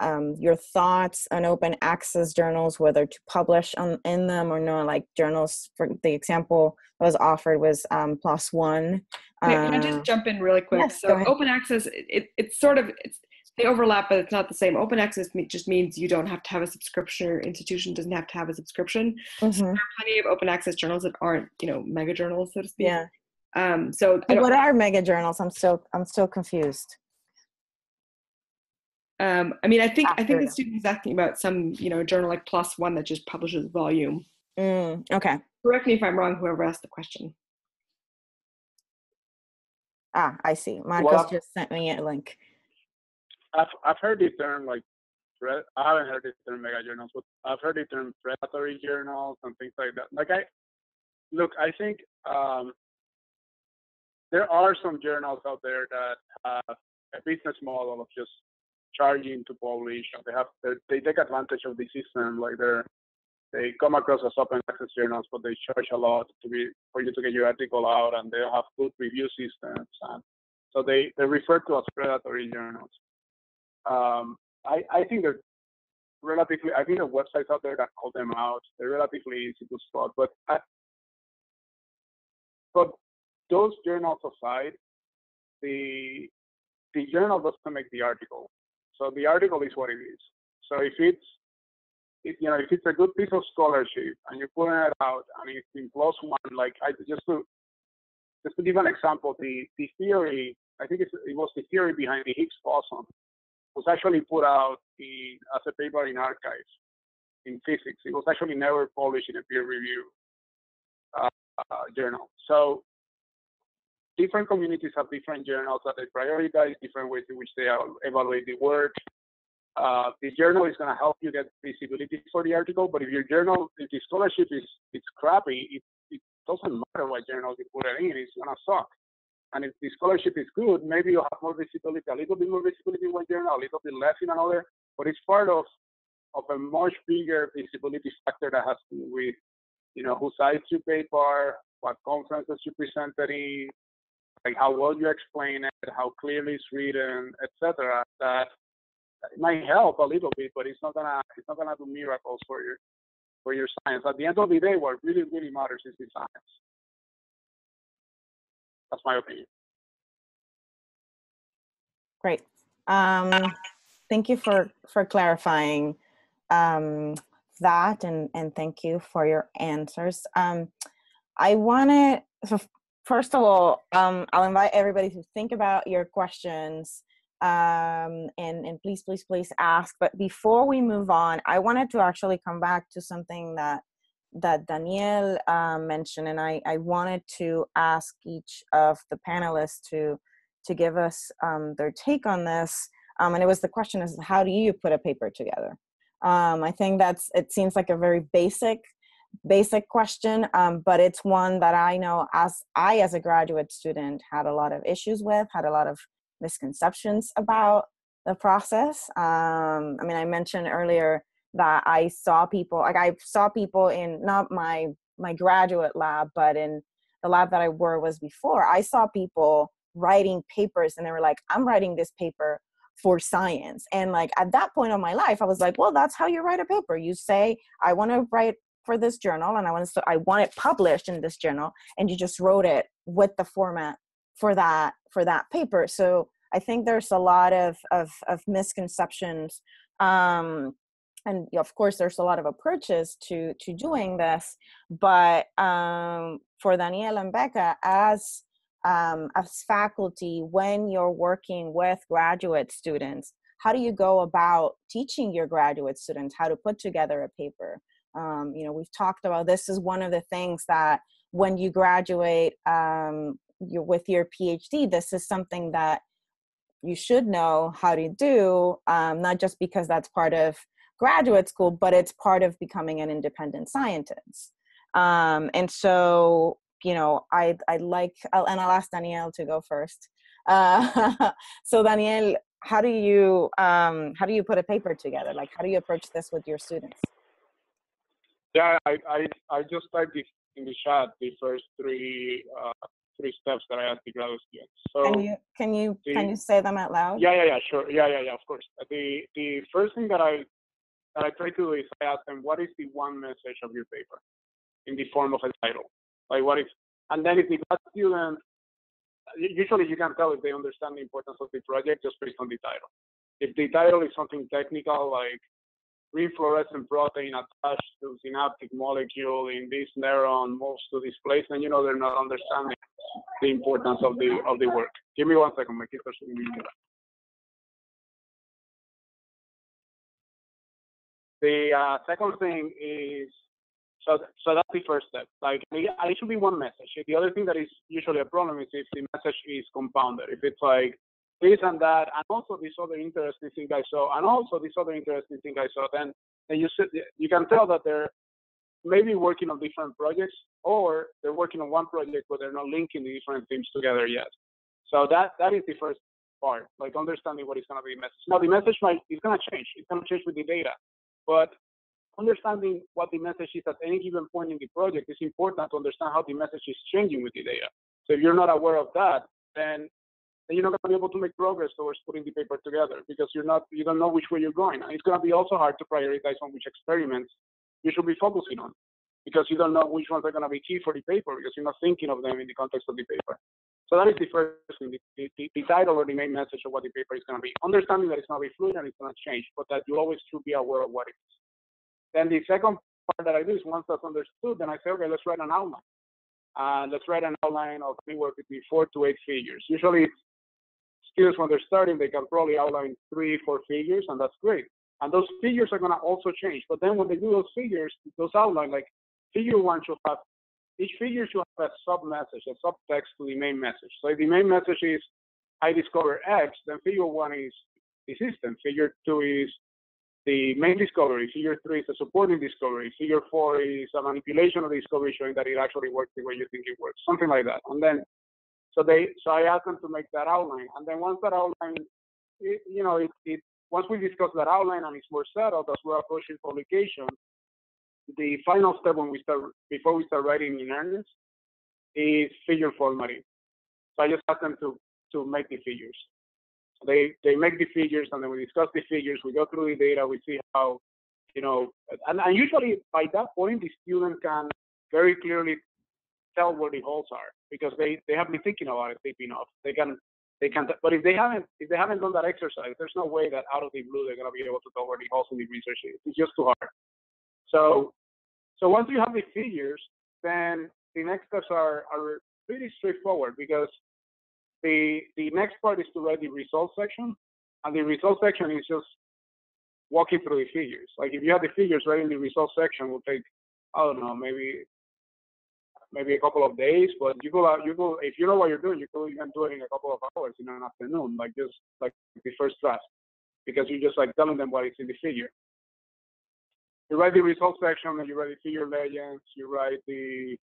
Speaker 1: um, your thoughts on open access journals, whether to publish on, in them or not. Like journals, for the example that was offered was um, One.
Speaker 4: Uh, can I just uh, jump in really quick?
Speaker 1: Yes,
Speaker 4: so open access, it, it's sort of it's they overlap, but it's not the same. Open access just means you don't have to have a subscription or institution doesn't have to have a subscription. Mm-hmm. So there are plenty of open access journals that aren't, you know, mega journals, so to speak.
Speaker 1: Yeah.
Speaker 4: Um, so
Speaker 1: what are mega journals? I'm still I'm still confused.
Speaker 4: Um, I mean, I think After I think the student is asking about some, you know, journal like One that just publishes volume.
Speaker 1: Mm, okay.
Speaker 4: Correct me if I'm wrong. Whoever asked the question.
Speaker 1: Ah, I see. Marcos well, just sent me a link.
Speaker 6: I've I've heard the term like I haven't heard the term mega journals, but I've heard the term predatory journals and things like that. Like I look, I think um, there are some journals out there that have a business model of just charging to publish they have they take advantage of the system like they're they come across as open access journals but they charge a lot to be for you to get your article out and they have good review systems and so they they refer to as predatory journals um, I, I think they're relatively I think there are websites out there that call them out they're relatively easy to spot but I, but those journals aside the the journal doesn't make the article. So the article is what it is. So if it's if, you know if it's a good piece of scholarship and you're putting it out and it's in PLOS ONE, like I just to just to give an example, the the theory I think it was the theory behind the Higgs boson was actually put out in, as a paper in archives in physics. It was actually never published in a peer review uh, uh, journal. So different communities have different journals that they prioritize, different ways in which they evaluate the work. Uh, the journal is going to help you get visibility for the article, but if your journal, if the scholarship is it's crappy, it, it doesn't matter what journal you put it in, it's going to suck. And if the scholarship is good, maybe you'll have more visibility, a little bit more visibility in one journal, a little bit less in another, but it's part of of a much bigger visibility factor that has to do with, you know, who cites your paper, what conferences you presented in, like how well you explain it, how clearly it's written, etc. That it might help a little bit, but it's not gonna it's not gonna do miracles for your for your science. At the end of the day, what really really matters is the science. That's my opinion.
Speaker 1: Great. Um, thank you for for clarifying um, that, and and thank you for your answers. Um, I want to so first of all, um, I'll invite everybody to think about your questions um, and, and please, please, please ask. But before we move on, I wanted to actually come back to something that that Daniel uh, mentioned, and I, I wanted to ask each of the panelists to to give us um, their take on this. Um, and it was the question is how do you put a paper together? Um, I think that's it seems like a very basic basic question, um, but it's one that I know as I, as a graduate student, had a lot of issues with, had a lot of misconceptions about the process. Um, I mean, I mentioned earlier that I saw people, like I saw people in not my my graduate lab, but in the lab that I were was before. I saw people writing papers, and they were like, "I'm writing this paper." for science and like at that point of my life i was like well that's how you write a paper you say i want to write for this journal and I want to I want it published in this journal and you just wrote it with the format for that for that paper. So I think there's a lot of of, of misconceptions um, and of course there's a lot of approaches to to doing this but um, for daniel and becca as um, as faculty when you're working with graduate students how do you go about teaching your graduate students how to put together a paper? Um, you know we've talked about this is one of the things that when you graduate um, you're with your phd this is something that you should know how to do um, not just because that's part of graduate school but it's part of becoming an independent scientist um, and so you know i i like I'll, and i'll ask daniel to go first uh, so daniel how do you um, how do you put a paper together like how do you approach this with your students
Speaker 6: yeah, I, I, I just typed in the chat the first three uh, three steps that I asked the graduate students. So
Speaker 1: can you can you the, can you say them out loud?
Speaker 6: Yeah, yeah, yeah, sure. Yeah, yeah, yeah, of course. The the first thing that I that I try to do is I ask them what is the one message of your paper in the form of a title. Like what is and then if the student usually you can tell if they understand the importance of the project just based on the title. If the title is something technical like green fluorescent protein attached to synaptic molecule in this neuron moves to this place, and you know they're not understanding the importance of the of the work. Give me one second, my kids are showing The uh, second thing is so so that's the first step. Like it should be one message. The other thing that is usually a problem is if the message is compounded. If it's like this and that, and also this other interesting thing I saw, and also this other interesting thing I saw. Then, then you you can tell that they're maybe working on different projects, or they're working on one project but they're not linking the different things together yet. So that that is the first part, like understanding what is going to be the message. Now the message might is going to change. It's going to change with the data, but understanding what the message is at any given point in the project is important to understand how the message is changing with the data. So if you're not aware of that, then then you're not going to be able to make progress towards putting the paper together because you're not you don't know which way you're going. And it's going to be also hard to prioritize on which experiments you should be focusing on because you don't know which ones are going to be key for the paper because you're not thinking of them in the context of the paper. So that is the first thing, the, the, the title or the main message of what the paper is going to be. Understanding that it's going to be fluid and it's going to change, but that you always should be aware of what it is. Then the second part that I do is once that's understood, then I say, okay, let's write an outline. And let's write an outline of anywhere between four to eight figures. Usually students, when they're starting, they can probably outline three, four figures, and that's great. And those figures are going to also change. But then when they do those figures, those outline, like figure one should have, each figure should have a sub message, a subtext to the main message. So if the main message is, I discover X, then figure one is the system. Figure two is the main discovery. Figure three is a supporting discovery. Figure four is a manipulation of the discovery showing that it actually works the way you think it works, something like that. And then, so they, so I asked them to make that outline. And then once that outline, it, you know, it, it, once we discuss that outline and it's more settled as we're approaching publication, the final step when we start, before we start writing in earnest, is figure formatting. So I just ask them to, to make the figures. They they make the figures and then we discuss the figures. We go through the data. We see how, you know, and, and usually by that point the student can very clearly tell where the holes are because they they have been thinking about it deep enough. They can they can. But if they haven't if they haven't done that exercise, there's no way that out of the blue they're gonna be able to tell where the holes in the research is. It's just too hard. So so once you have the figures, then the next steps are are pretty straightforward because the, the next part is to write the results section. And the results section is just walking through the figures. Like if you have the figures, writing the results section will take, I don't know, maybe maybe a couple of days, but you go out, you go, if you know what you're doing, you go, you can do it in a couple of hours in an afternoon, like just like the first draft, because you're just like telling them what is in the figure. You write the results section, and you write the figure legends, you write the,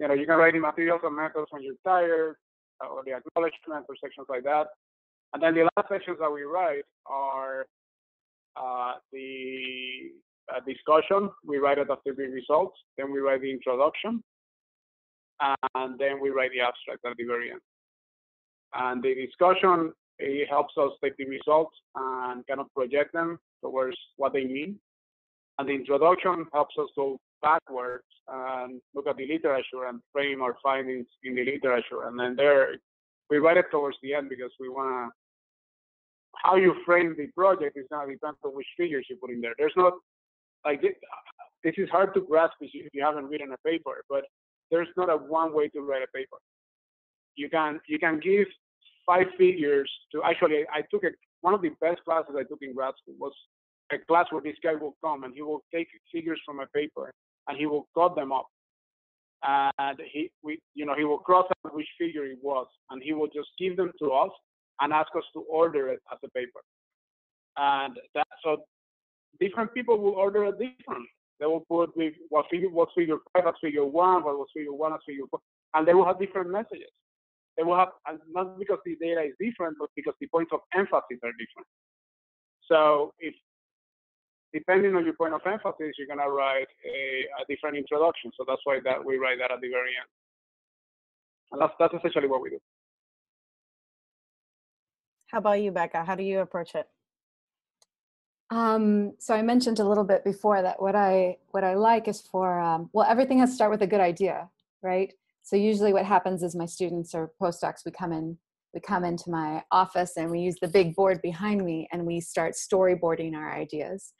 Speaker 6: you know, you can write the materials and methods when you're tired, or the acknowledgement or sections like that. And then the last sections that we write are uh, the uh, discussion. We write it after the results. Then we write the introduction. And then we write the abstract at the very end. And the discussion it helps us take the results and kind of project them towards what they mean. And the introduction helps us go backwards and look at the literature and frame our findings in the literature. And then there, we write it towards the end because we want to, how you frame the project is going to depend on which figures you put in there. There's not, like, this, this is hard to grasp if you, if you haven't written a paper, but there's not a one way to write a paper. You can, you can give five figures to, actually, I took a, one of the best classes I took in grad school was a class where this guy will come and he will take figures from a paper and he will cut them up. And he, we, you know, he will cross out which figure it was, and he will just give them to us and ask us to order it as a paper. And that, so different people will order it different. They will put with what figure, what figure five as figure one, what was figure one as figure four, and they will have different messages. They will have, and not because the data is different, but because the points of emphasis are different. So if depending on your point of emphasis, you're gonna write a, a different introduction. So that's why that we write that at the very end. And that's that's essentially what we do.
Speaker 1: How about you, Becca? How do you approach it?
Speaker 2: Um, so I mentioned a little bit before that what I what I like is for um, well everything has to start with a good idea, right? So usually what happens is my students or postdocs we come in we come into my office and we use the big board behind me and we start storyboarding our ideas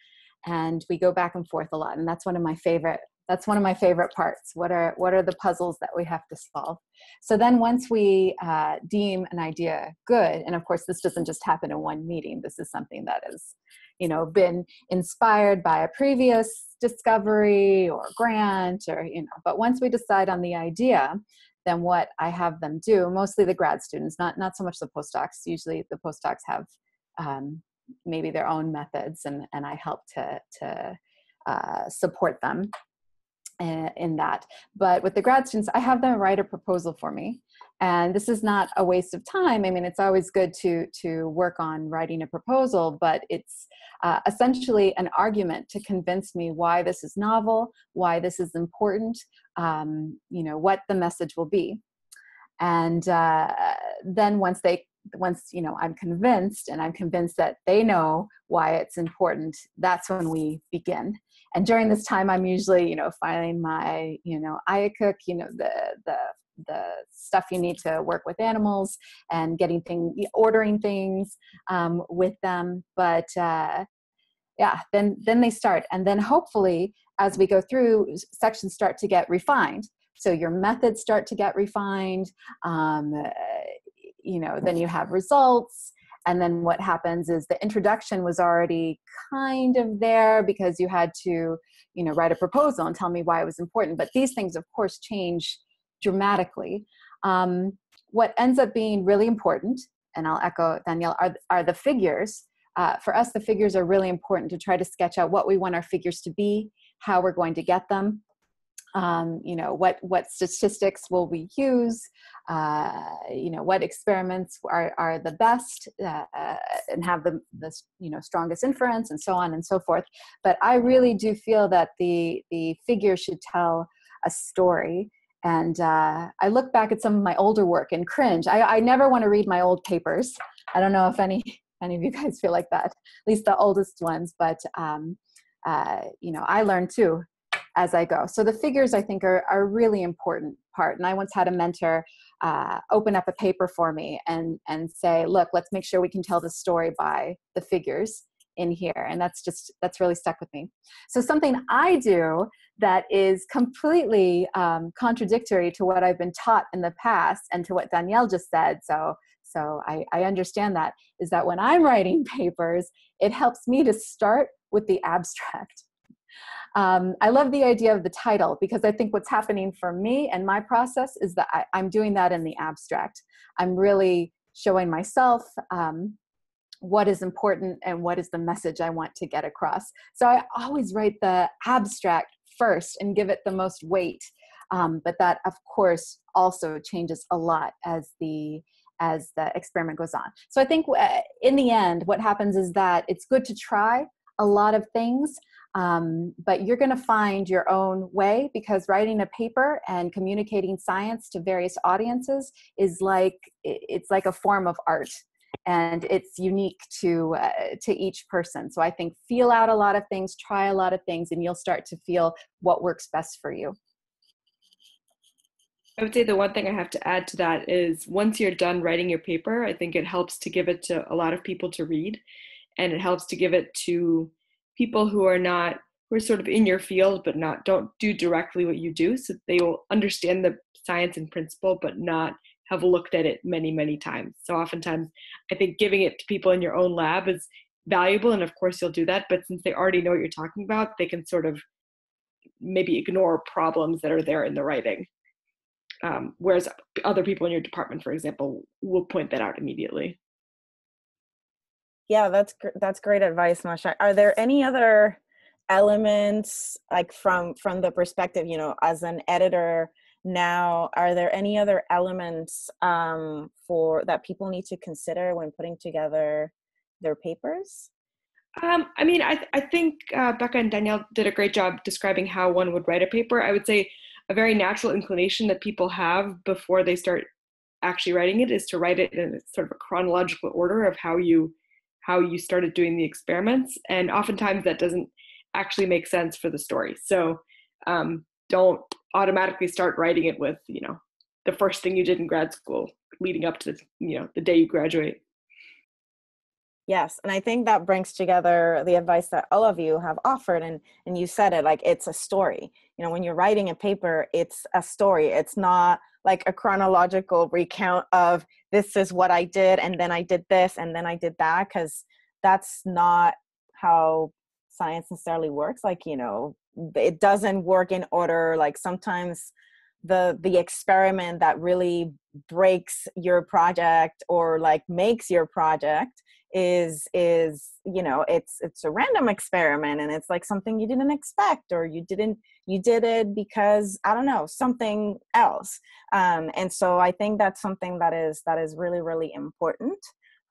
Speaker 2: and we go back and forth a lot and that's one of my favorite that's one of my favorite parts. What are what are the puzzles that we have to solve? So then once we uh, deem an idea good and of course this doesn't just happen in one meeting this is something that has you know been inspired by a previous discovery or grant or you know but once we decide on the idea then what i have them do mostly the grad students not not so much the postdocs usually the postdocs have um, maybe their own methods and, and I help to, to uh, support them. in that. But with the grad students, I have them write a proposal for me. And this is not a waste of time. I mean, it's always good to, to work on writing a proposal, but it's uh, essentially an argument to convince me why this is novel, why this is important, um, you know, what the message will be. And uh, then once they once you know i'm convinced and i'm convinced that they know why it's important that's when we begin. And during this time i'm usually you know filing my you know IACUC, you know the the the stuff you need to work with animals and getting things ordering things um, with them. But uh, yeah then then they start. And then hopefully as we go through sections start to get refined. So your methods start to get refined um, you know then you have results. And then what happens is the introduction was already kind of there because you had to you know write a proposal and tell me why it was important. But these things of course change dramatically. Um, what ends up being really important and i'll echo daniel are, are the figures. Uh, for us the figures are really important to try to sketch out what we want our figures to be how we're going to get them um, you know what what statistics will we use? Uh, you know what experiments are, are the best uh, and have the, the you know strongest inference and so on and so forth. But i really do feel that the the figure should tell a story. And uh, i look back at some of my older work and cringe. I, I never want to read my old papers. I don't know if any any of you guys feel like that at least the oldest ones. But um, uh, you know i learn too as I go. So the figures I think are, are a really important part. And I once had a mentor uh, open up a paper for me and, and say, look, let's make sure we can tell the story by the figures in here. And that's just, that's really stuck with me. So something I do that is completely um, contradictory to what I've been taught in the past and to what Daniel just said. So so I, I understand that is that when I'm writing papers, it helps me to start with the abstract um, I love the idea of the title because I think what's happening for me and my process is that I, am doing that in the abstract. I'm really showing myself um, what is important and what is the message I want to get across. So I always write the abstract first and give it the most weight. Um, but that, of course, also changes a lot as the as the experiment goes on. So I think uh, in the end, what happens is that it's good to try a lot of things um, but you're going to find your own way because writing a paper and communicating science to various audiences is like it's like a form of art and it's unique to uh, to each person. So i think feel out a lot of things try a lot of things and you'll start to feel what works best for you.
Speaker 4: I would say the one thing I have to add to that is once you're done writing your paper, I think it helps to give it to a lot of people to read and it helps to give it to people who are not who are sort of in your field but not don't do directly what you do so they will understand the science and principle but not have looked at it many many times. So oftentimes i think giving it to people in your own lab is valuable and of course you'll do that but since they already know what you're talking about they can sort of maybe ignore problems that are there in the writing. Um, whereas other people in your department for example will point that out immediately
Speaker 1: yeah that's gr- that's great advice masha are there any other elements like from from the perspective you know as an editor now are there any other elements um, for that people need to consider when putting together their papers
Speaker 4: um, I mean, I, th- I think uh, Becca and Daniel did a great job describing how one would write a paper. I would say a very natural inclination that people have before they start actually writing it is to write it in sort of a chronological order of how you how you started doing the experiments and oftentimes that doesn't actually make sense for the story. So um, don't automatically start writing it with you know the first thing you did in grad school leading up to you know the day you graduate
Speaker 1: yes and i think that brings together the advice that all of you have offered and and you said it like it's a story. You know when you're writing a paper it's a story. It's not like a chronological recount of this is what I did and then I did this and then I did that because that's not how science necessarily works. Like you know it doesn't work in order. Like sometimes the the experiment that really breaks your project or like makes your project is is you know it's it's a random experiment and it's like something you didn't expect or you didn't you did it because i don't know something else. Um, and so i think that's something that is that is really really important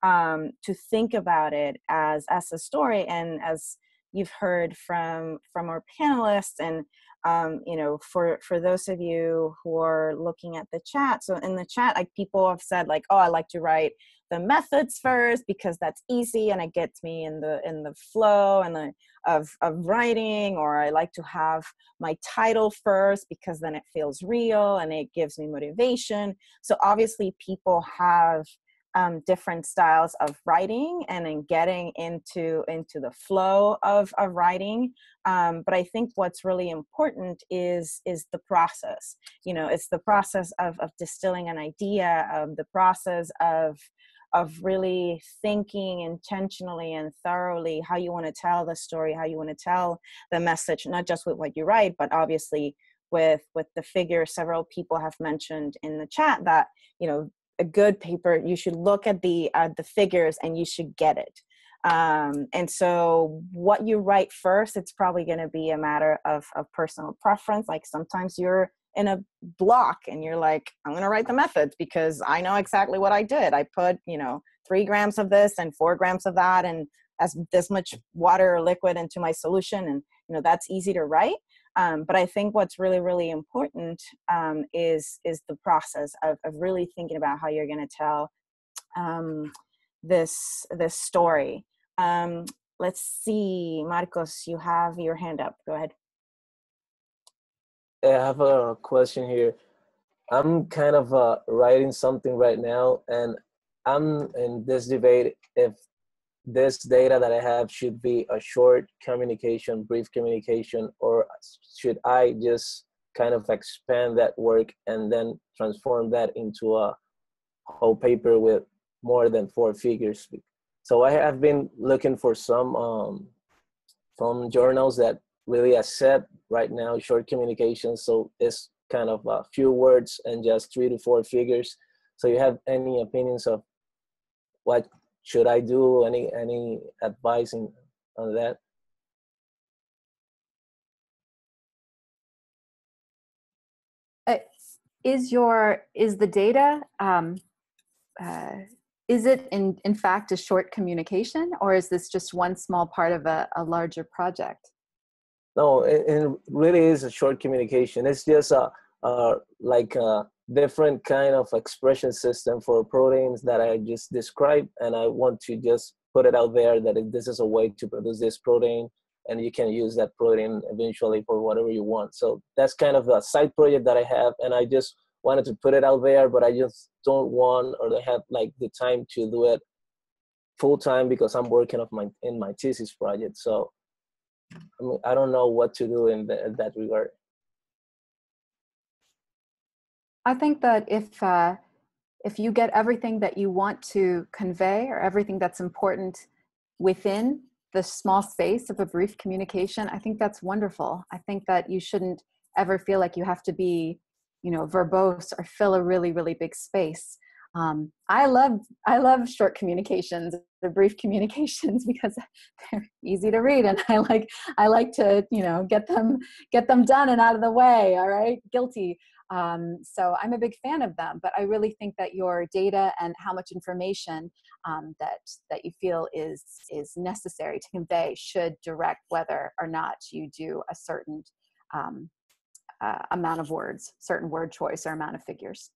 Speaker 1: um, to think about it as as a story and as you've heard from from our panelists and um, you know for for those of you who are looking at the chat. So in the chat like people have said like oh i like to write the methods first because that's easy and it gets me in the in the flow and the of of writing or i like to have my title first because then it feels real and it gives me motivation. So obviously people have um, different styles of writing and in getting into into the flow of, of writing. Um, but i think what's really important is is the process. You know it's the process of, of distilling an idea of the process of of really thinking intentionally and thoroughly how you want to tell the story how you want to tell the message not just with what you write but obviously with with the figure several people have mentioned in the chat that you know a good paper you should look at the uh, the figures and you should get it. Um, and so what you write first it's probably going to be a matter of, of personal preference like sometimes you're in a block and you're like i'm going to write the methods because i know exactly what i did i put you know three grams of this and four grams of that and as this much water or liquid into my solution and you know that's easy to write um, but I think what's really, really important um, is is the process of, of really thinking about how you're going to tell um, this this story. Um, let's see, Marcos, you have your hand up. Go ahead.
Speaker 10: I have a question here. I'm kind of uh, writing something right now, and I'm in this debate if this data that I have should be a short communication, brief communication, or should I just kind of expand that work and then transform that into a whole paper with more than four figures? So I have been looking for some um, from journals that really accept right now short communication. So it's kind of a few words and just three to four figures. So you have any opinions of what should I do? Any any advice in, on that?
Speaker 2: Uh, is your is the data um, uh, is it in in fact a short communication or is this just one small part of a, a larger project
Speaker 10: no it, it, really is a short communication it's just a, a like a different kind of expression system for proteins that I just described, and I want to just put it out there that this is a way to produce this protein, and you can use that protein eventually for whatever you want. So that's kind of a side project that I have, and I just wanted to put it out there, but I just don't want or have like the time to do it full time because I'm working on my in my thesis project. So I, mean, I don't know what to do in, the, that regard.
Speaker 2: I think that if uh, if you get everything that you want to convey or everything that's important within the small space of a brief communication, I think that's wonderful. I think that you shouldn't ever feel like you have to be, you know, verbose or fill a really really big space. Um, I love I love short communications, the brief communications because they're easy to read, and I like I like to you know get them get them done and out of the way. All right, guilty. Um, so I'm a big fan of them, but I really think that your data and how much information um, that that you feel is is necessary to convey should direct whether or not you do a certain um, uh, amount of words, certain word choice or amount of figures.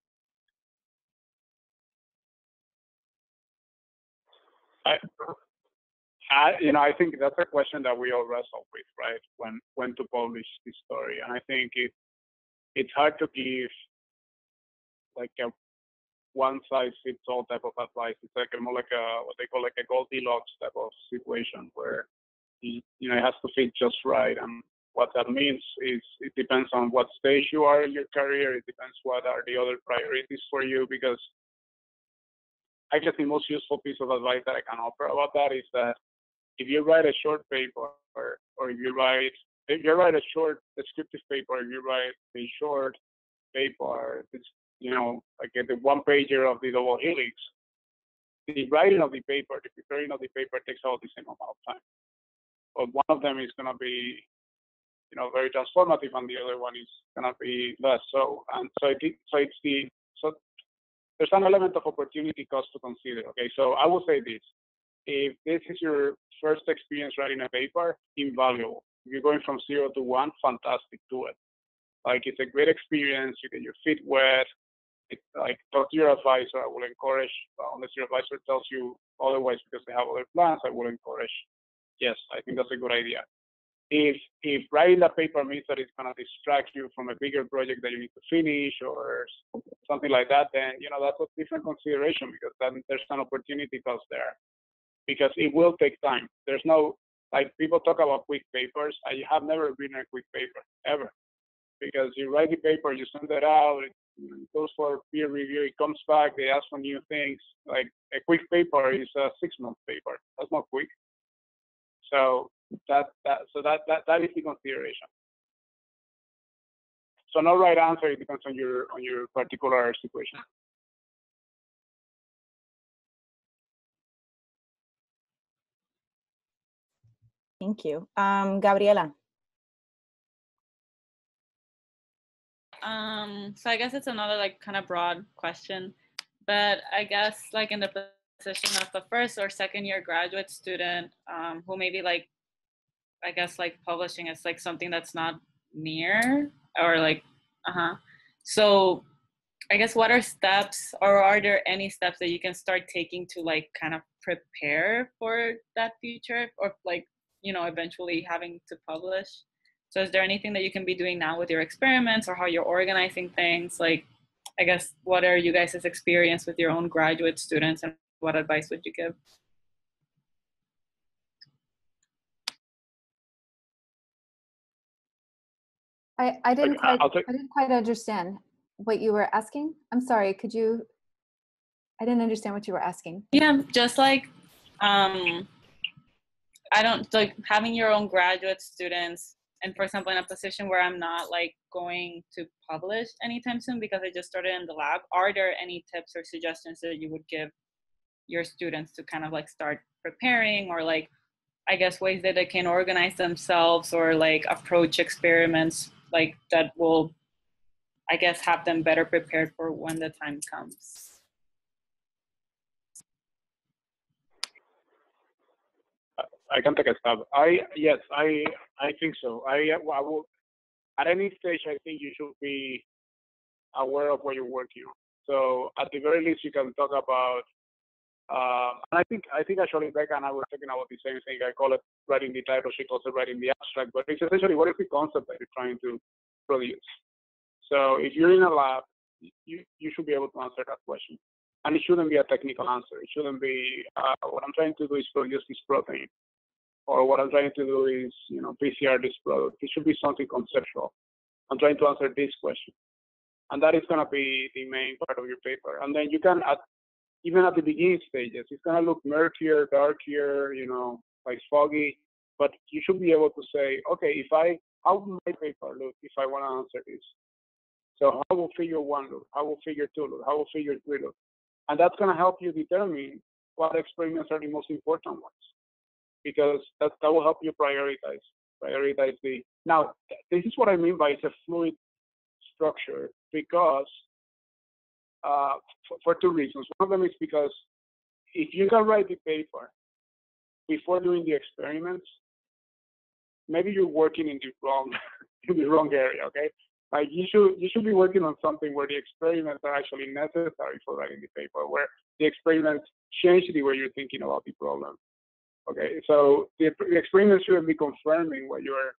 Speaker 6: I, you know, I think that's a question that we all wrestle with, right? When when to publish this story, and I think it it's hard to give like a one size fits all type of advice. It's like a more like a what they call like a Goldilocks type of situation where you, you know it has to fit just right. And what that means is it depends on what stage you are in your career. It depends what are the other priorities for you. Because I guess the most useful piece of advice that I can offer about that is that if you write a short paper or, or if you write if you write a short descriptive paper, if you write a short paper, it's, you know, like the one pager of the double helix, the writing of the paper, the preparing of the paper takes about the same amount of time. But one of them is going to be, you know, very transformative, and the other one is going to be less so. And so it, so it's the so there's an element of opportunity cost to consider. Okay, so I will say this: if this is your first experience writing a paper, invaluable. If you're going from zero to one, fantastic, do it. Like it's a great experience. You get your feet wet. Like talk to your advisor. I will encourage, unless your advisor tells you otherwise because they have other plans, I will encourage. Yes, I think that's a good idea. If if writing that paper means that it's gonna distract you from a bigger project that you need to finish or something like that, then you know that's a different consideration because then there's an opportunity cost there because it will take time. There's no like people talk about quick papers. I have never written a quick paper ever because you write the paper, you send it out, it, goes for peer review, it comes back, they ask for new things. Like a quick paper is a six month paper. That's not quick. So that that so that that, that is the consideration. So no right answer, it depends on your on your particular situation.
Speaker 1: Thank you. Um, Gabriela.
Speaker 9: Um, so I guess it's another like kind of broad question, but I guess like in the position of the first or second year graduate student um, who maybe like, I guess like publishing is like something that's not near or like, uh huh. So I guess what are steps or are there any steps that you can start taking to like kind of prepare for that future or like, you know, eventually having to publish? So is there anything that you can be doing now with your experiments or how you're organizing things? Like, I guess, what are you guys' experience with your own graduate students and what advice would you give?
Speaker 2: I, I didn't quite,
Speaker 6: I'll take-
Speaker 2: I didn't quite understand what you were asking. I'm sorry, could you, I didn't understand what you were asking.
Speaker 9: Yeah, just like, um, I don't like having your own graduate students and for example in a position where i'm not like going to publish anytime soon because i just started in the lab are there any tips or suggestions that you would give your students to kind of like start preparing or like i guess ways that they can organize themselves or like approach experiments like that will i guess have them better prepared for when the time comes
Speaker 6: I can take a stab. I yes, I I think so. I, I will at any stage. I think you should be aware of what you're working on. So at the very least, you can talk about. Uh, and I think I think actually Becca and I were talking about the same thing. I call it writing the title. She calls it writing the abstract. But it's essentially what is the concept that you're trying to produce. So if you're in a lab, you you should be able to answer that question. And it shouldn't be a technical answer. It shouldn't be uh, what I'm trying to do is produce this protein or what I'm trying to do is, you know, PCR this product. It should be something conceptual. I'm trying to answer this question. And that is going to be the main part of your paper. And then you can, at, even at the beginning stages, it's going to look murkier, darker, you know, like foggy. But you should be able to say, okay, if I, how will my paper look if I want to answer this? So how will figure one look? How will figure two look? How will figure three look? And that's going to help you determine what experiments are the most important ones because that, that will help you prioritize prioritize the now this is what i mean by it's a fluid structure because uh, for, for two reasons one of them is because if you can write the paper before doing the experiments maybe you're working in the wrong in the wrong area okay like you should you should be working on something where the experiments are actually necessary for writing the paper where the experiments change the way you're thinking about the problem Okay, so the, the experiment shouldn't be confirming what you're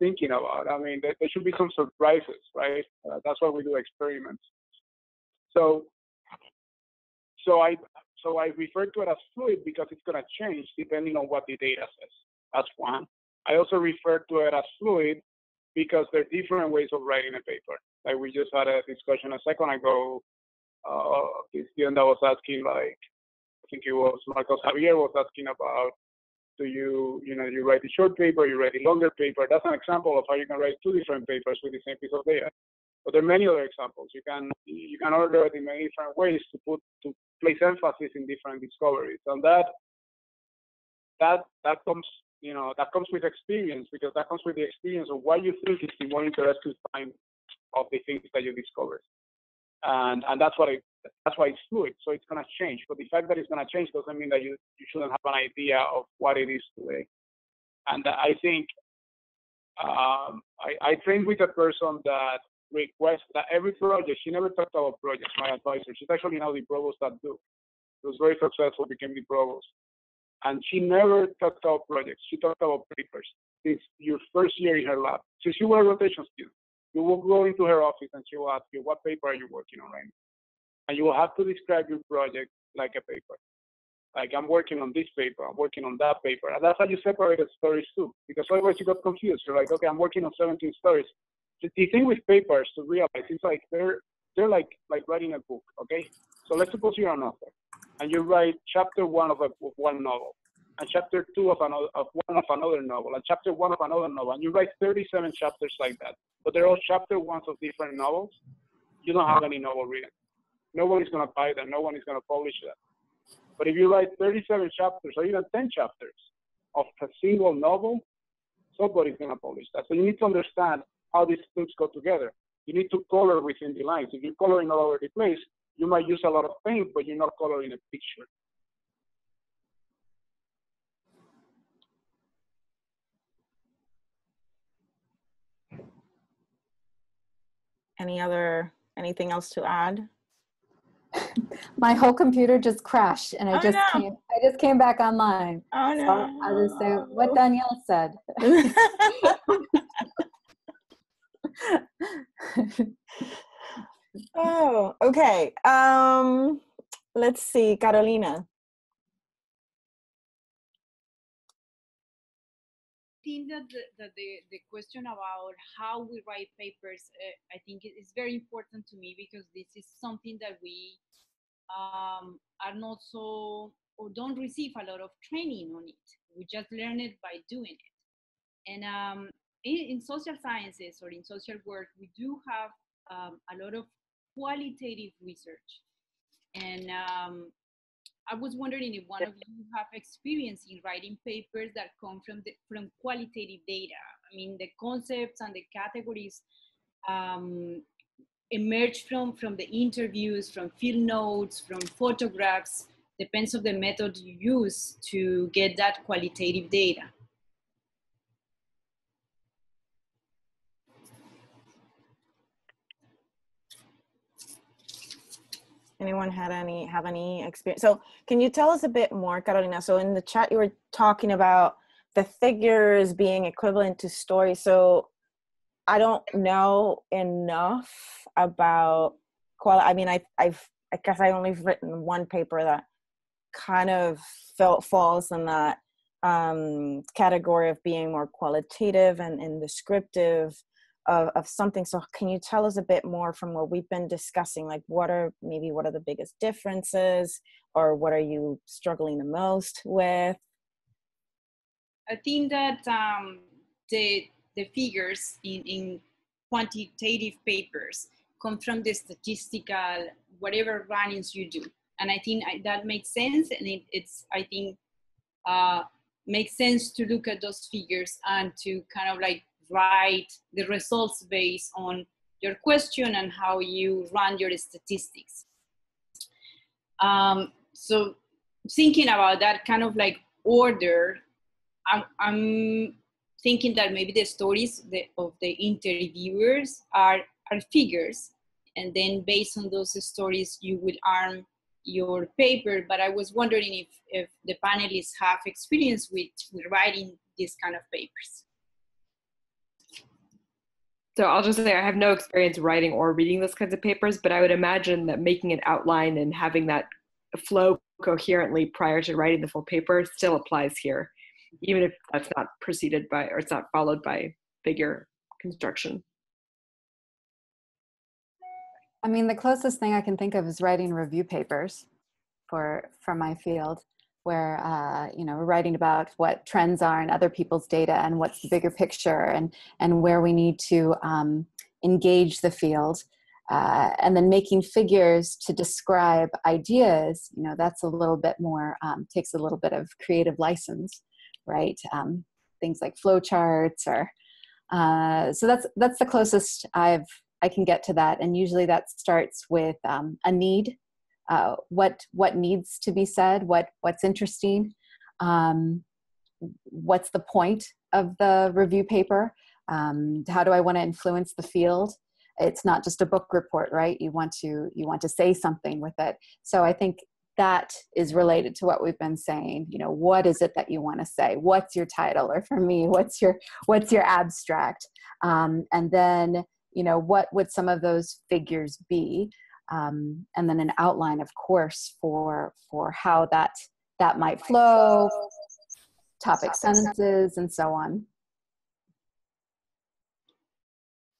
Speaker 6: thinking about. I mean, there, there should be some surprises, right? Uh, that's why we do experiments. So, so I so I refer to it as fluid because it's going to change depending on what the data says. That's one. I also refer to it as fluid because there are different ways of writing a paper. Like we just had a discussion a second ago. Uh, the student that was asking like I think it was Marcos Javier was asking about do you, you know, you write a short paper, you write a longer paper. That's an example of how you can write two different papers with the same piece of data. But there are many other examples. You can you can order it in many different ways to put to place emphasis in different discoveries, and that that that comes you know that comes with experience because that comes with the experience of what you think is the more interesting time of the things that you discover, and and that's what that's why it's fluid. So it's gonna change. But the fact that it's gonna change doesn't mean that you you shouldn't have an idea of what it is today. And I think um, I, I trained with a person that requests that every project, she never talked about projects, my advisor. She's actually now the provost at Duke. It was very successful, became the provost. And she never talked about projects. She talked about papers since your first year in her lab. Since you were a rotation student, you will go into her office and she will ask you, what paper are you working on right now? And you will have to describe your project like a paper. Like I'm working on this paper, I'm working on that paper. And that's how you separate the stories too. Because otherwise you got confused. You're like, okay, I'm working on 17 stories. The, the thing with papers to realize is like they're they're like like writing a book, okay? So let's suppose you're an author and you write chapter one of, a, of one novel and chapter two of another of one of another novel and chapter one of another novel and you write 37 chapters like that but they're all chapter ones of different novels you don't have any novel written no one is going to buy them no one is going to publish them but if you write 37 chapters or even 10 chapters of a single novel, somebody's to publish that. So you need to understand how these things go together. You need to color within the lines. If you're coloring all over the place, you might use a lot of paint, but you're not coloring a picture.
Speaker 1: Any other, anything else to add?
Speaker 2: My whole computer just crashed and I
Speaker 1: Oh,
Speaker 2: just
Speaker 1: no.
Speaker 2: came I just came back online.
Speaker 1: Oh
Speaker 2: So
Speaker 1: no.
Speaker 2: I'll just say what Daniel said.
Speaker 1: oh, okay. Um, let's see, Carolina.
Speaker 11: I think that the, that the, the question about how we write papers, uh, I think it is very important to me because this is something that we um, are not so or don't receive a lot of training on it. We just learn it by doing it. And um, in, in social sciences or in social work, we do have um, a lot of qualitative research. And um, I was wondering if one of you have experience in writing papers that come from the, from qualitative data. I mean, the concepts and the categories um, emerge from from the interviews, from field notes, from photographs. Depends on the method you use to get that qualitative data.
Speaker 1: Anyone had any have any experience? So can you tell us a bit more, Carolina? So in the chat you were talking about the figures being equivalent to stories. So I don't know enough about quality. I mean, I, I've I guess I only written one paper that kind of felt falls in that um, category of being more qualitative and, and descriptive of, of something. So can you tell us a bit more from what we've been discussing? Like what are maybe what are the biggest differences or what are you struggling the most with?
Speaker 11: I think that um, the the figures in, in quantitative papers come from the statistical whatever runnings you do, and I think that makes sense. And it, it's I think uh, makes sense to look at those figures and to kind of like write the results based on your question and how you run your statistics. Um, so thinking about that kind of like order I'm, I'm thinking that maybe the stories the, of the interviewers are, are figures, and then based on those stories, you will arm your paper. But I was wondering if, if the panelists have experience with, with writing these kind of papers.
Speaker 4: So I'll just say I have no experience writing or reading those kinds of papers, but I would imagine that making an outline and having that flow coherently prior to writing the full paper still applies here, even if that's not preceded by or it's not followed by figure construction.
Speaker 2: I mean, the closest thing I can think of is writing review papers for for my field, where uh, you know we're writing about what trends are in other people's data and what's the bigger picture and and where we need to um, engage the field. Uh, and then making figures to describe ideas, you know, that's a little bit more, um, takes a little bit of creative license, right? Um, things like flowcharts or, uh, so that's, that's the closest I've, I can get to that. And usually that starts with um, a need, uh, what, what needs to be said, what, what's interesting, um, what's the point of the review paper, um, how do I want to influence the field, it's not just a book report right? You want to you want to say something with it. So i think that is related to what we've been saying. You know what is it that you want to say? What's your title? Or for me what's your what's your abstract? Um, and then you know what would some of those figures be um, and then an outline of course for for how that that might flow topic sentences and so on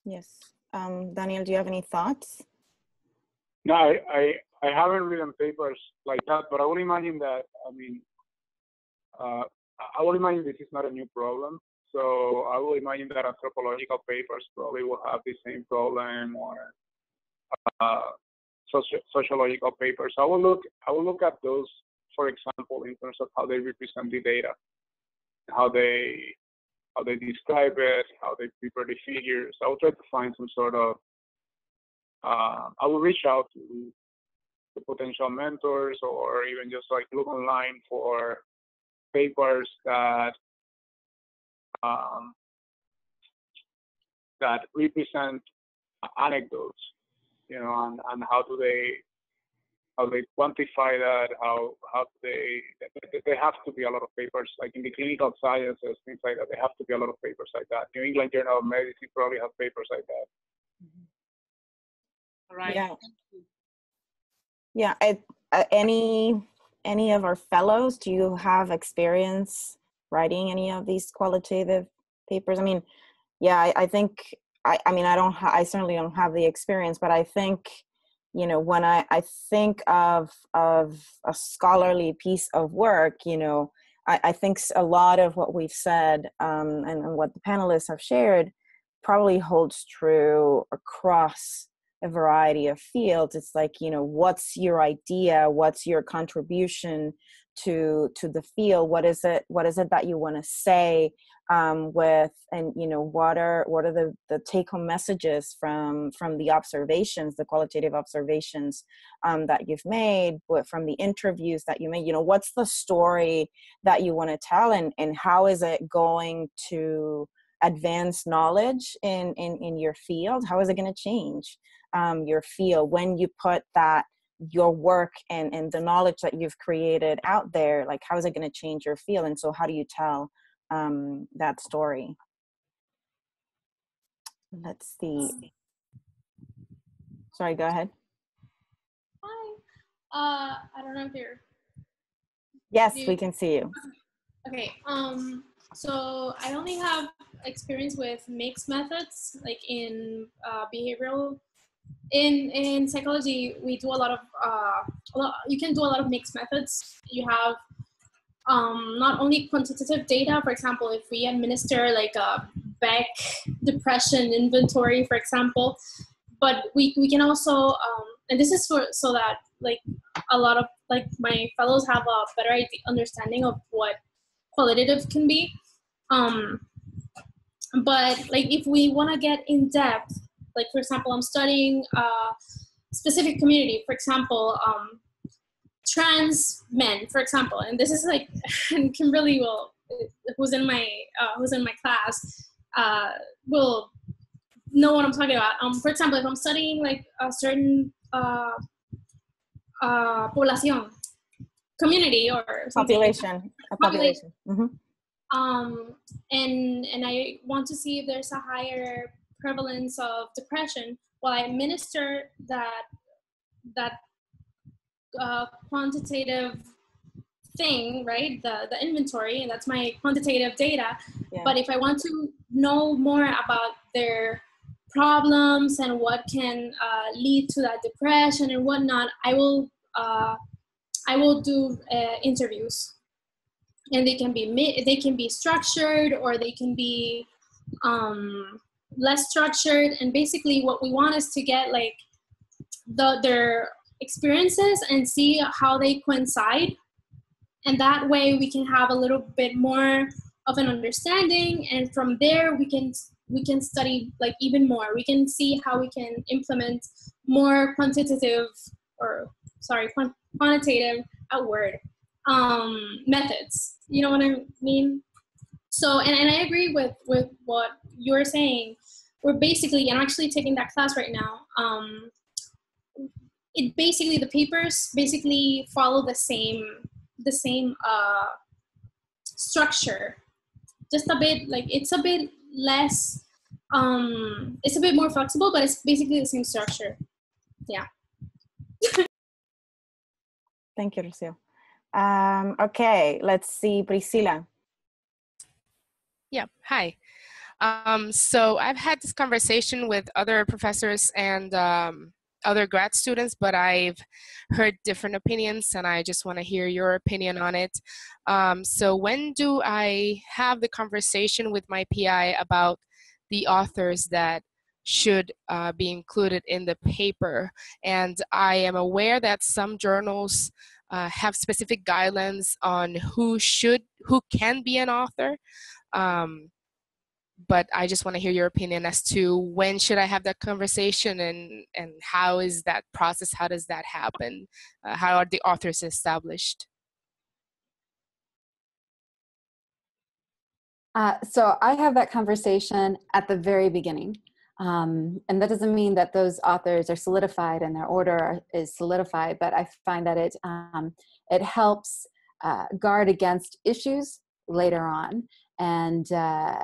Speaker 1: yes um, Daniel, do you have any thoughts?
Speaker 6: No, I, I, I haven't written papers like that, but I would imagine that, I mean, uh, I would imagine this is not a new problem. So I would imagine that anthropological papers probably will have the same problem or uh, soci- sociological papers. I will look, I will look at those, for example, in terms of how they represent the data, how they how they describe it, how they prepare the figures. I will try to find some sort of, uh, I will reach out to the potential mentors or even just like look online for papers that um, that represent anecdotes, you know, and, and how do they how they quantify that, how how they they have to be a lot of papers like in the clinical sciences, things like that. They have to be a lot of papers like that. New England Journal of Medicine probably have papers like that.
Speaker 11: All right.
Speaker 1: Yeah. Yeah. I, uh, any any of our fellows, do you have experience writing any of these qualitative papers? I mean, yeah, I, I think I, I mean I don't ha- I certainly don't have the experience, but I think you know when i i think of of a scholarly piece of work you know i, I think a lot of what we've said um, and, and what the panelists have shared probably holds true across a variety of fields. It's like you know what's your idea? What's your contribution to to the field what is it what is it that you want to say um, with and you know what are what are the the take home messages from from the observations the qualitative observations um, that you've made but from the interviews that you made? You know what's the story that you want to tell and and how is it going to advance knowledge in in in your field? How is it going to change um, your field when you put that your work and and the knowledge that you've created out there like how is it going to change your field and so how do you tell um, that story. Let's see. Sorry, go ahead.
Speaker 12: Hi. Uh, I don't know if you're.
Speaker 1: Yes, we can see you.
Speaker 12: Okay. Um. So I only have experience with mixed methods, like in uh, behavioral. In in psychology, we do a lot of. Uh, a lot, you can do a lot of mixed methods. You have um, not only quantitative data, for example, if we administer like a Beck depression inventory, for example, but we, we can also, um, and this is for so that like a lot of like my fellows have a better understanding of what qualitative can be. Um, but like if we want to get in depth, like for example, I'm studying a specific community, for example, um, trans men, for example, and this is like, and Kimberly will, who's in my, uh, who's in my class, uh, will know what I'm talking about. Um, for example, if I'm studying like a certain uh, uh, community or
Speaker 1: population, a population. Mm-hmm.
Speaker 12: Um, and and I want to see if there's a higher prevalence of depression. while I administer that that uh, quantitative thing, right? The the inventory, and that's my quantitative data. Yeah. But if I want to know more about their problems and what can uh, lead to that depression and whatnot, I will uh, I will do uh, interviews, and they can be they can be structured or they can be um, less structured and basically what we want is to get like the their experiences and see how they coincide. And that way we can have a little bit more of an understanding and from there we can we can study like even more. We can see how we can implement more quantitative or sorry quantitative outward um, methods. You know what i mean? So and, and i agree with with what you're saying we're basically i'm actually taking that class right now um, it basically the papers basically follow the same the same uh, structure. Just a bit like it's a bit less um it's a bit more flexible but it's basically the same structure. Yeah.
Speaker 1: Thank you Rocio. Um, okay let's see priscilla.
Speaker 8: Yeah hi um, so i've had this conversation with other professors and um, other grad students, but I've heard different opinions and I just want to hear your opinion on it. Um, so, when do I have the conversation with my PI about the authors that should uh, be included in the paper? And I am aware that some journals uh, have specific guidelines on who should, who can be an author. Um, but I just want to hear your opinion as to when should I have that conversation and and how is that process? How does that happen? Uh, how are the authors established?
Speaker 2: Uh, so I have that conversation at the very beginning. Um, and that doesn't mean that those authors are solidified and their order is solidified, but I find that it, um, it helps uh, guard against issues later on and uh,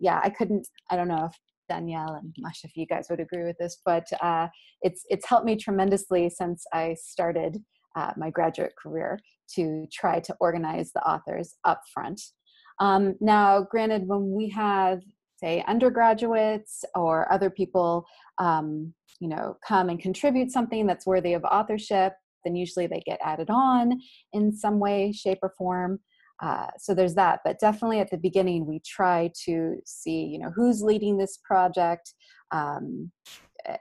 Speaker 2: yeah i couldn't i don't know if daniel and masha if you guys would agree with this but uh, it's it's helped me tremendously since i started uh, my graduate career to try to organize the authors up front. Um, now granted when we have say undergraduates or other people um, you know come and contribute something that's worthy of authorship then usually they get added on in some way shape or form uh, so there's that but definitely at the beginning we try to see you know who's leading this project um,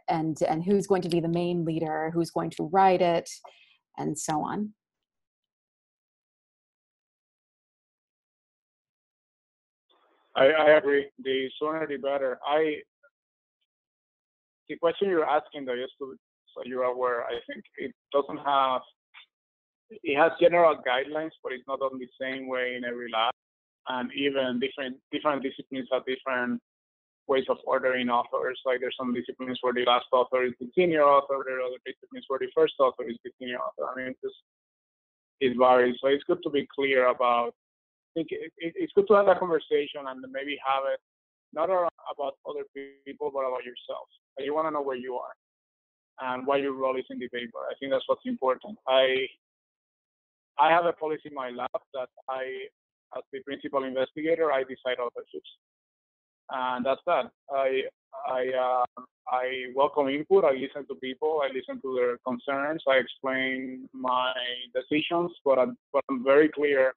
Speaker 2: and and who's going to be the main leader who's going to write it and so on
Speaker 6: I, I agree. The sooner the better. I the question you're asking though, just so you're aware, I think it doesn't have it has general guidelines, but it's not done the same way in every lab. And even different different disciplines have different ways of ordering authors. Like there's some disciplines where the last author is the senior author, there are other disciplines where the first author is the senior author. I mean, just it varies. So it's good to be clear about. I think it, it, it's good to have that conversation and maybe have it not about other people, but about yourself. You want to know where you are and what your role is in the paper. I think that's what's important. I I have a policy in my lab that I, as the principal investigator, I decide authorships, and that's that. I I uh, I welcome input. I listen to people. I listen to their concerns. I explain my decisions, but I'm, but I'm very clear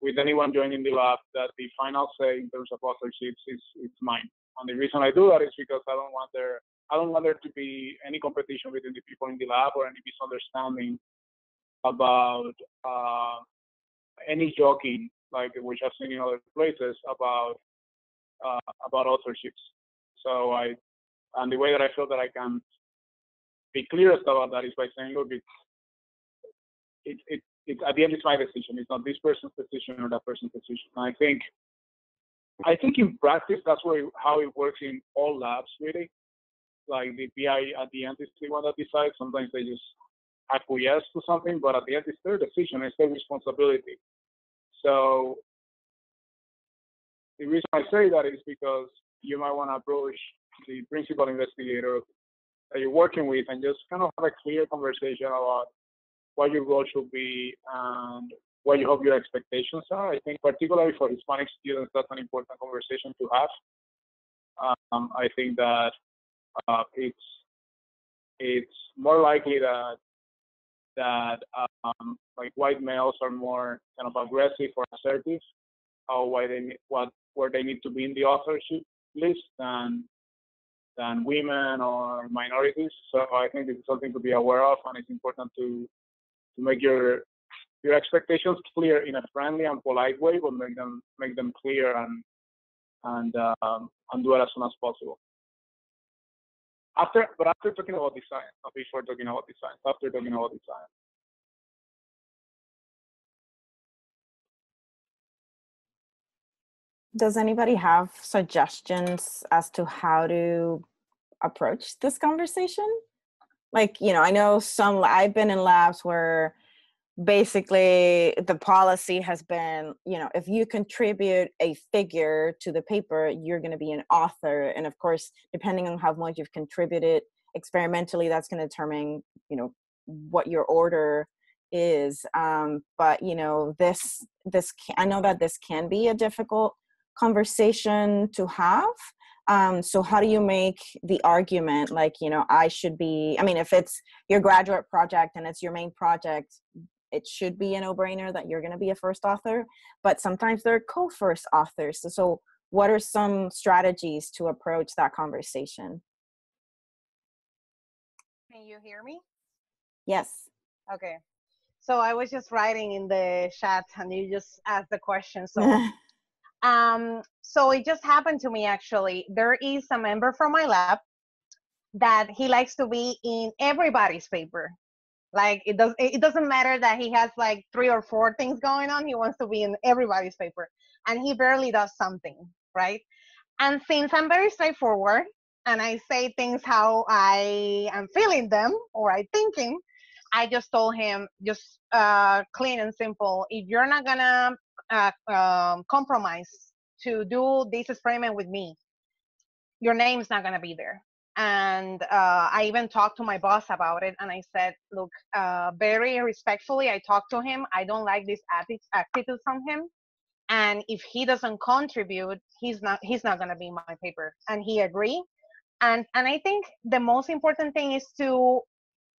Speaker 6: with anyone joining the lab that the final say in terms of authorships is is mine. And the reason I do that is because I don't want there I don't want there to be any competition between the people in the lab or any misunderstanding about uh, any joking, like which I've seen in other places about uh, about authorships. So I, and the way that I feel that I can be clearest about that is by saying, look, it, it, it, it at the end it's my decision. It's not this person's decision or that person's decision. And I think, I think in practice that's where how it works in all labs really. Like the PI at the end is the one that decides. Sometimes they just acquiesce to something, but at the end, it's their decision, it's their responsibility. So the reason I say that is because you might want to approach the principal investigator that you're working with and just kind of have a clear conversation about what your role should be and what you hope your expectations are. I think particularly for Hispanic students, that's an important conversation to have. Um, I think that uh, it's it's more likely that that um, like white males are more kind of aggressive or assertive, how why they what where they need to be in the authorship list than than women or minorities. So I think it's something to be aware of, and it's important to to make your your expectations clear in a friendly and polite way, but make them make them clear and and um, and do it as soon as possible. After, but after talking about design, not before talking about design. After talking about design.
Speaker 1: Does anybody have suggestions as to how to approach this conversation? Like, you know, I know some, I've been in labs where basically the policy has been you know if you contribute a figure to the paper you're going to be an author. And of course depending on how much you've contributed experimentally that's going to determine you know what your order is. Um, but you know this this can, i know that this can be a difficult conversation to have. Um, so how do you make the argument like you know i should be i mean if it's your graduate project and it's your main project it should be a no-brainer that you're going to be a first author but sometimes they're co-first authors. So, so what are some strategies to approach that conversation?
Speaker 13: Can you hear me?
Speaker 1: Yes.
Speaker 13: Okay. So i was just writing in the chat and you just asked the question so um so it just happened to me actually. There is a member from my lab that he likes to be in everybody's paper like it does it doesn't matter that he has like three or four things going on. He wants to be in everybody's paper. And he barely does something, right? And since I'm very straightforward and I say things how I am feeling them or I thinking, I just told him just uh, clean and simple. If you're not gonna uh, um, compromise to do this experiment with me, your name's not gonna be there and uh, I even talked to my boss about it, and I said, "Look, uh, very respectfully, I talked to him. I don't like this attitude from him, and if he doesn't contribute, he's not he's not gonna be my paper." And he agreed. And and I think the most important thing is to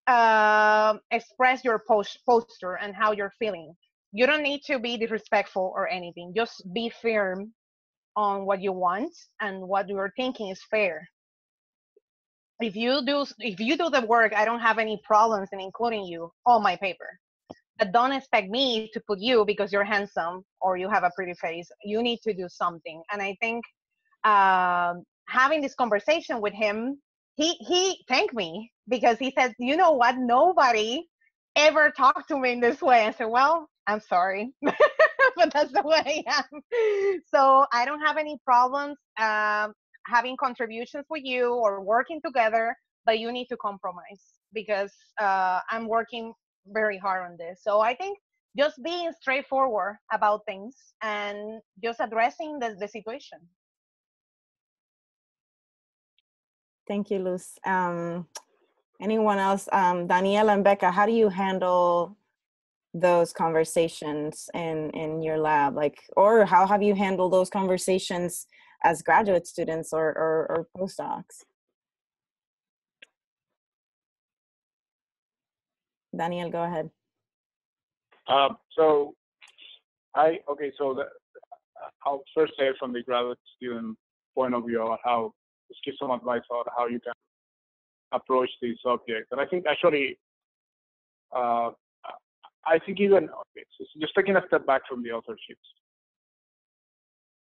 Speaker 13: uh, express your post posture and how you're feeling. You don't need to be disrespectful or anything. Just be firm on what you want and what you're thinking is fair if you do if you do the work i don't have any problems in including you on my paper. But don't expect me to put you because you're handsome or you have a pretty face. You need to do something. And i think um, having this conversation with him he he thanked me because he said you know what? Nobody ever talked to me in this way. I said well i'm sorry but that's the way i am. So i don't have any problems um, having contributions with you or working together, but you need to compromise because uh, I'm working very hard on this. So I think just being straightforward about things and just addressing the, the situation.
Speaker 1: Thank you, Luz. Um, anyone else? Um, and Becca, how do you handle those conversations in in your lab like or how have you handled those conversations as graduate students or, or, or postdocs? Daniel, go ahead.
Speaker 6: Um, so I, okay, so the, I'll first say from the graduate student point of view how, just give some advice on how you can approach this subject. And I think actually, uh, I think even, just taking a step back from the authorships,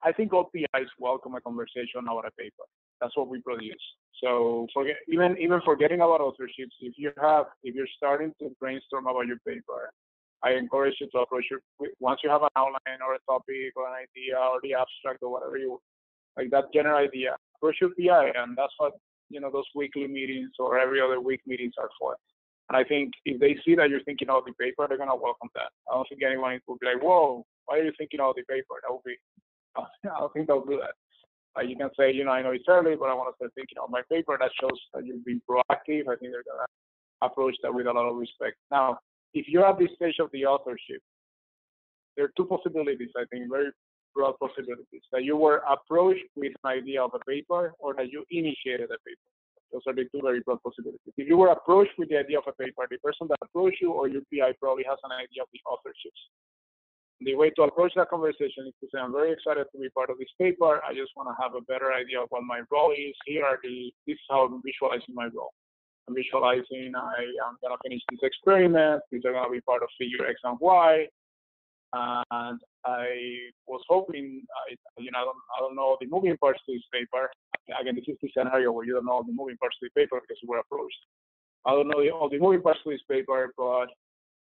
Speaker 6: I think all PIs welcome a conversation about a paper. That's what we produce. So forget, even even forgetting about authorships, if you have if you're starting to brainstorm about your paper, I encourage you to approach your once you have an outline or a topic or an idea or the abstract or whatever you like that general idea, approach your PI, and that's what you know those weekly meetings or every other week meetings are for. And I think if they see that you're thinking about the paper, they're gonna welcome that. I don't think anyone will be like, "Whoa, why are you thinking about the paper?" That would be I think I'll do that. Uh, you can say, you know, I know it's early, but I want to start thinking on my paper. That shows that you've been proactive. I think they're going to approach that with a lot of respect. Now, if you're at this stage of the authorship, there are two possibilities, I think, very broad possibilities. That you were approached with an idea of a paper or that you initiated a paper. Those are the two very broad possibilities. If you were approached with the idea of a paper, the person that approached you or your PI probably has an idea of the authorships. The way to approach that conversation is to say, I'm very excited to be part of this paper. I just want to have a better idea of what my role is. Here are the, this is how I'm visualizing my role. I'm visualizing I am going to finish this experiment. These are going to be part of figure X and Y. And I was hoping, I, you know, I don't, I don't know the moving parts to this paper. Again, this is the scenario where you don't know the moving parts to the paper because were approached. I don't know all the moving parts to this paper, but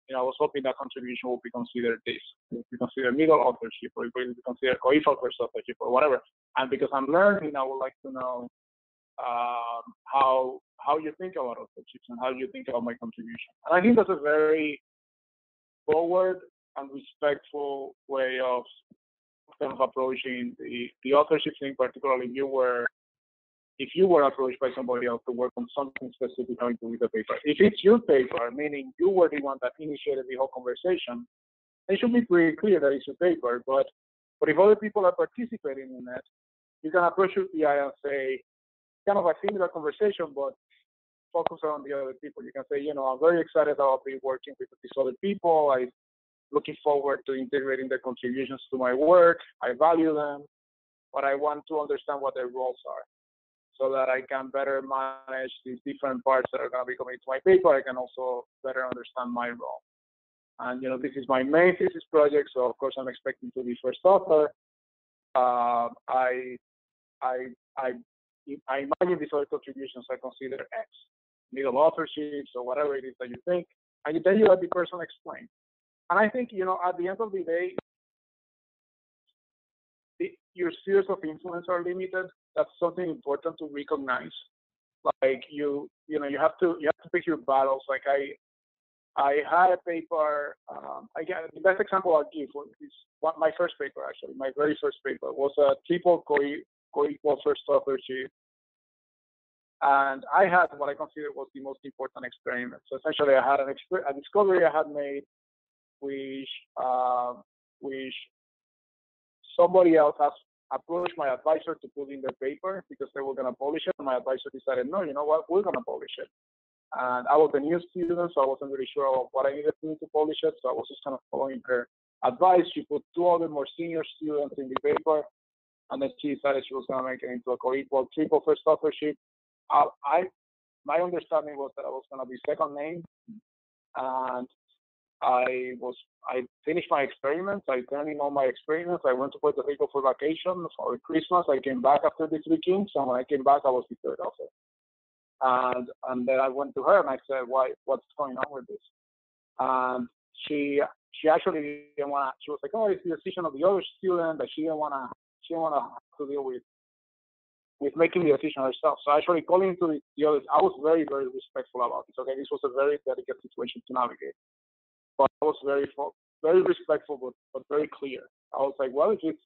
Speaker 6: you know, I was hoping that contribution would be considered this, would be considered middle authorship, or it would be considered co-equal first authorship, or whatever. And because I'm learning, I would like to know um, how how you think about authorships and how you think about my contribution. And I think that's a very forward and respectful way of kind of approaching the, the authorship thing, particularly you were if you were approached by somebody else to work on something specific having to with the paper. If it's your paper, meaning you were the one that initiated the whole conversation, it should be pretty clear that it's your paper. But but if other people are participating in it, you can approach your PI and say, kind of a similar conversation, but focus on the other people. You can say, you know, I'm very excited about be working with these other people. I'm looking forward to integrating their contributions to my work. I value them, but I want to understand what their roles are so that I can better manage these different parts that are going to be coming to my paper. I can also better understand my role. And you know, this is my main thesis project, so of course I'm expecting to be first author. Uh, I, I, I, I imagine these other contributions I consider X, middle authorships or whatever it is that you think, and then you let the person explain. And I think you know, at the end of the day, your spheres of influence are limited that's something important to recognize. Like you, you know, you have to you have to pick your battles. Like I, I had a paper. Um, I get the best example I'll give is one, my first paper actually. My very first paper was a triple co-equal first authorship, and I had what I consider was the most important experiment. So essentially, I had an exper- a discovery I had made, which uh, which somebody else has approached my advisor to put in the paper because they were going to publish it. And my advisor decided, no, you know what, we're going to publish it. And I was a new student, so I wasn't really sure of what I needed to do to publish it. So I was just kind of following her advice. She put two other more senior students in the paper, and then she decided she was going to make it into a co-equal triple first authorship. I, I, my understanding was that I was going to be second name, and I was I finished my experiments. I turned in all my experiments. I went to Puerto Rico for vacation for Christmas. I came back after the three kings, and when I came back, I was the third author. And and then I went to her and I said, "Why? What's going on with this?" And she she actually didn't want. To. She was like, "Oh, it's the decision of the other student," but she didn't want to. She didn't want to deal with with making the decision herself. So actually calling to the, the others, I was very, very respectful about this. Okay, this was a very delicate situation to navigate but I was very very respectful, but, but very clear. I was like, well, if it's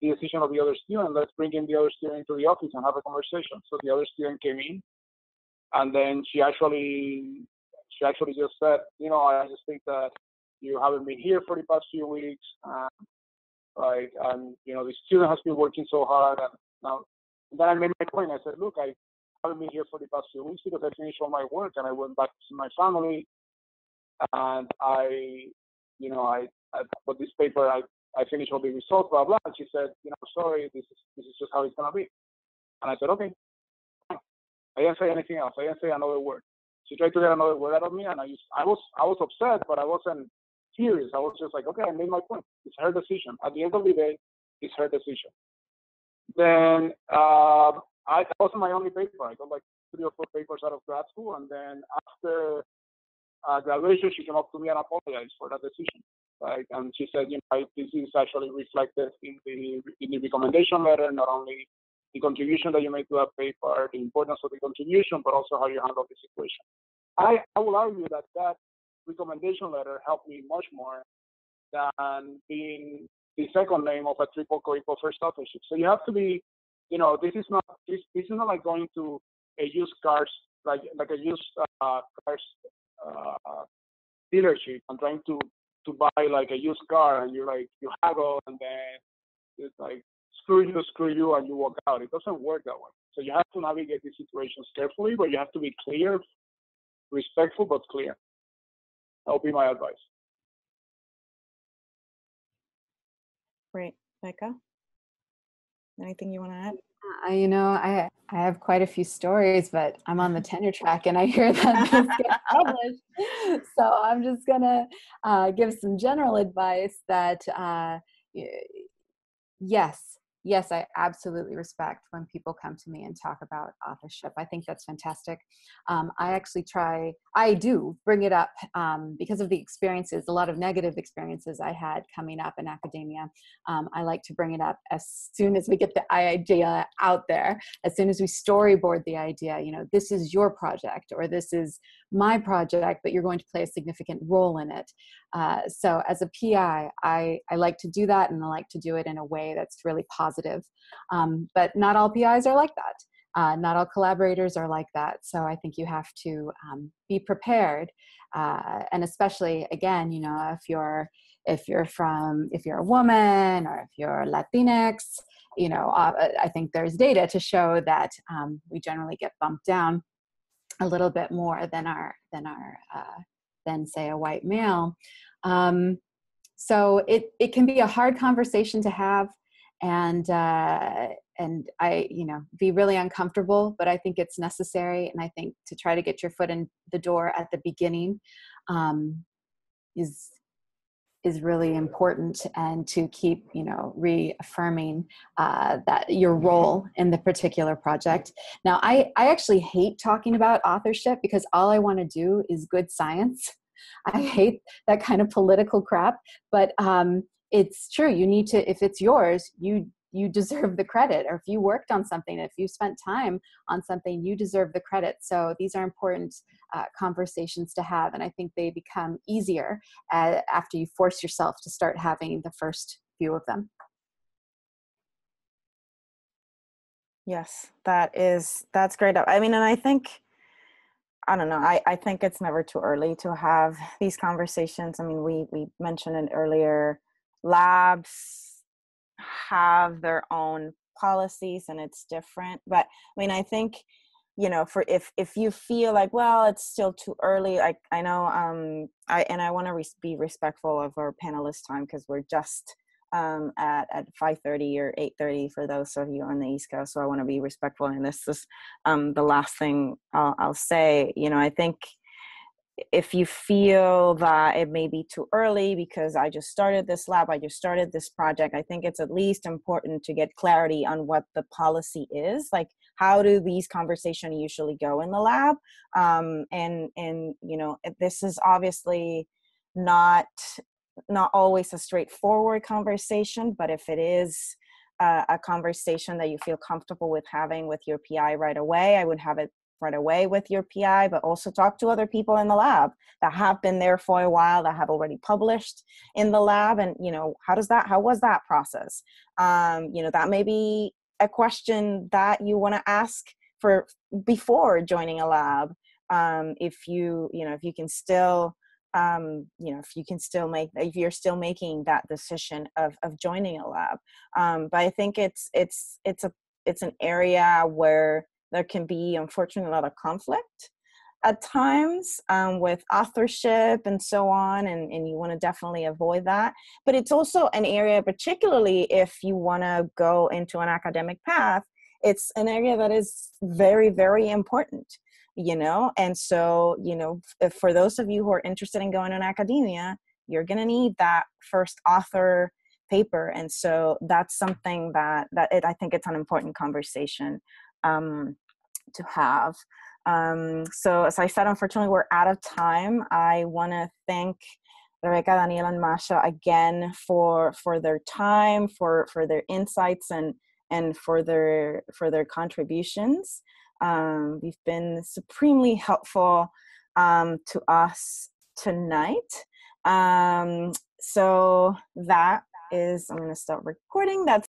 Speaker 6: the decision of the other student, let's bring in the other student to the office and have a conversation. So the other student came in, and then she actually she actually just said, you know, I just think that you haven't been here for the past few weeks, and like, and you know, the student has been working so hard, and now then I made my point. I said, look, I haven't been here for the past few weeks because I finished all my work and I went back to my family and I, you know, I, I put this paper, I, I finished all the results, blah, blah. And she said, you know, sorry, this is, this is just how it's going to be. And I said, okay. I didn't say anything else. I didn't say another word. She tried to get another word out of me, and I, used, I was, I was upset, but I wasn't furious. I was just like, okay, I made my point. It's her decision. At the end of the day, it's her decision. Then uh, I that wasn't my only paper. I got like three or four papers out of grad school, and then after uh, graduation, she came up to me and apologized for that decision. Right? And she said, you know, this is actually reflected in the, in the recommendation letter, not only the contribution that you made to that paper, the importance of the contribution, but also how you handle the situation. I, I will argue that that recommendation letter helped me much more than being the second name of a triple co-equal first authorship. So you have to be, you know, this is not this, this is not like going to a used cars like like a used uh, cars uh, dealership and trying to to buy like a used car and you're like you haggle and then it's like screw you, screw you, and you walk out. It doesn't work that way. So you have to navigate these situations carefully, but you have to be clear, respectful, but clear. That would be my advice.
Speaker 1: Great. Becca? Anything you want to add?
Speaker 2: Uh, you know, I I have quite a few stories, but I'm on the tenure track, and I hear that this gets published. So I'm just gonna uh, give some general advice that uh, yes, yes, I absolutely respect when people come to me and talk about authorship. I think that's fantastic. Um, I actually try, I do bring it up um, because of the experiences, a lot of negative experiences I had coming up in academia. Um, I like to bring it up as soon as we get the idea out there, as soon as we storyboard the idea, you know, this is your project or this is my project, but you're going to play a significant role in it. Uh, so as a PI, I, I like to do that and I like to do it in a way that's really positive. Um, but not all PIs are like that. Uh, not all collaborators are like that. So I think you have to um, be prepared. Uh, and especially again, you know, if you're if you're from if you're a woman or if you're Latinx, you know, uh, I think there's data to show that um, we generally get bumped down a little bit more than our than our uh, than say a white male. Um, so it it can be a hard conversation to have, and uh, and I you know be really uncomfortable, but I think it's necessary, and I think to try to get your foot in the door at the beginning um, is is really important and to keep you know reaffirming uh, that your role in the particular project. Now i i actually hate talking about authorship because all i want to do is good science. I hate that kind of political crap but um, it's true you need to if it's yours you you deserve the credit or if you worked on something if you spent time on something you deserve the credit so these are important uh, conversations to have and i think they become easier uh, after you force yourself to start having the first few of them
Speaker 1: yes that is that's great i mean and i think I don't know. I, I think it's never too early to have these conversations. I mean, we we mentioned it earlier. Labs have their own policies and it's different but i mean i think you know for if if you feel like well it's still too early like i know um i and i want to be respectful of our panelist time because we're just um at at 5:30 or 8:30 for those of you on the east coast so i want to be respectful and this is um the last thing I'll, I'll say you know i think if you feel that it may be too early because I just started this lab, I just started this project, I think it's at least important to get clarity on what the policy is. Like, how do these conversations usually go in the lab? Um, and and you know, this is obviously not not always a straightforward conversation, but if it is uh, a conversation that you feel comfortable with having with your PI right away, I would have it right away with your PI, but also talk to other people in the lab that have been there for a while, that have already published in the lab. And, you know, how does that, how was that process? Um, you know, that may be a question that you want to ask for before joining a lab. Um, if you, you know, if you can still, um, you know, if you can still make, if you're still making that decision of, of joining a lab. Um, but I think it's, it's, it's a, it's an area where there can be unfortunately a lot of conflict at times um, with authorship and so on and, and you want to definitely avoid that. But it's also an area particularly if you want to go into an academic path it's an area that is very very important you know? And so you know for those of you who are interested in going in academia you're going to need that first author paper. And so that's something that that it, i think it's an important conversation. Um, to have. Um, so as I said, unfortunately, we're out of time. I want to thank Rebecca, Daniel, and Masha again for for their time, for for their insights, and and for their for their contributions. Um, you've been supremely helpful um, to us tonight. Um, so that is, I'm going to start recording. That's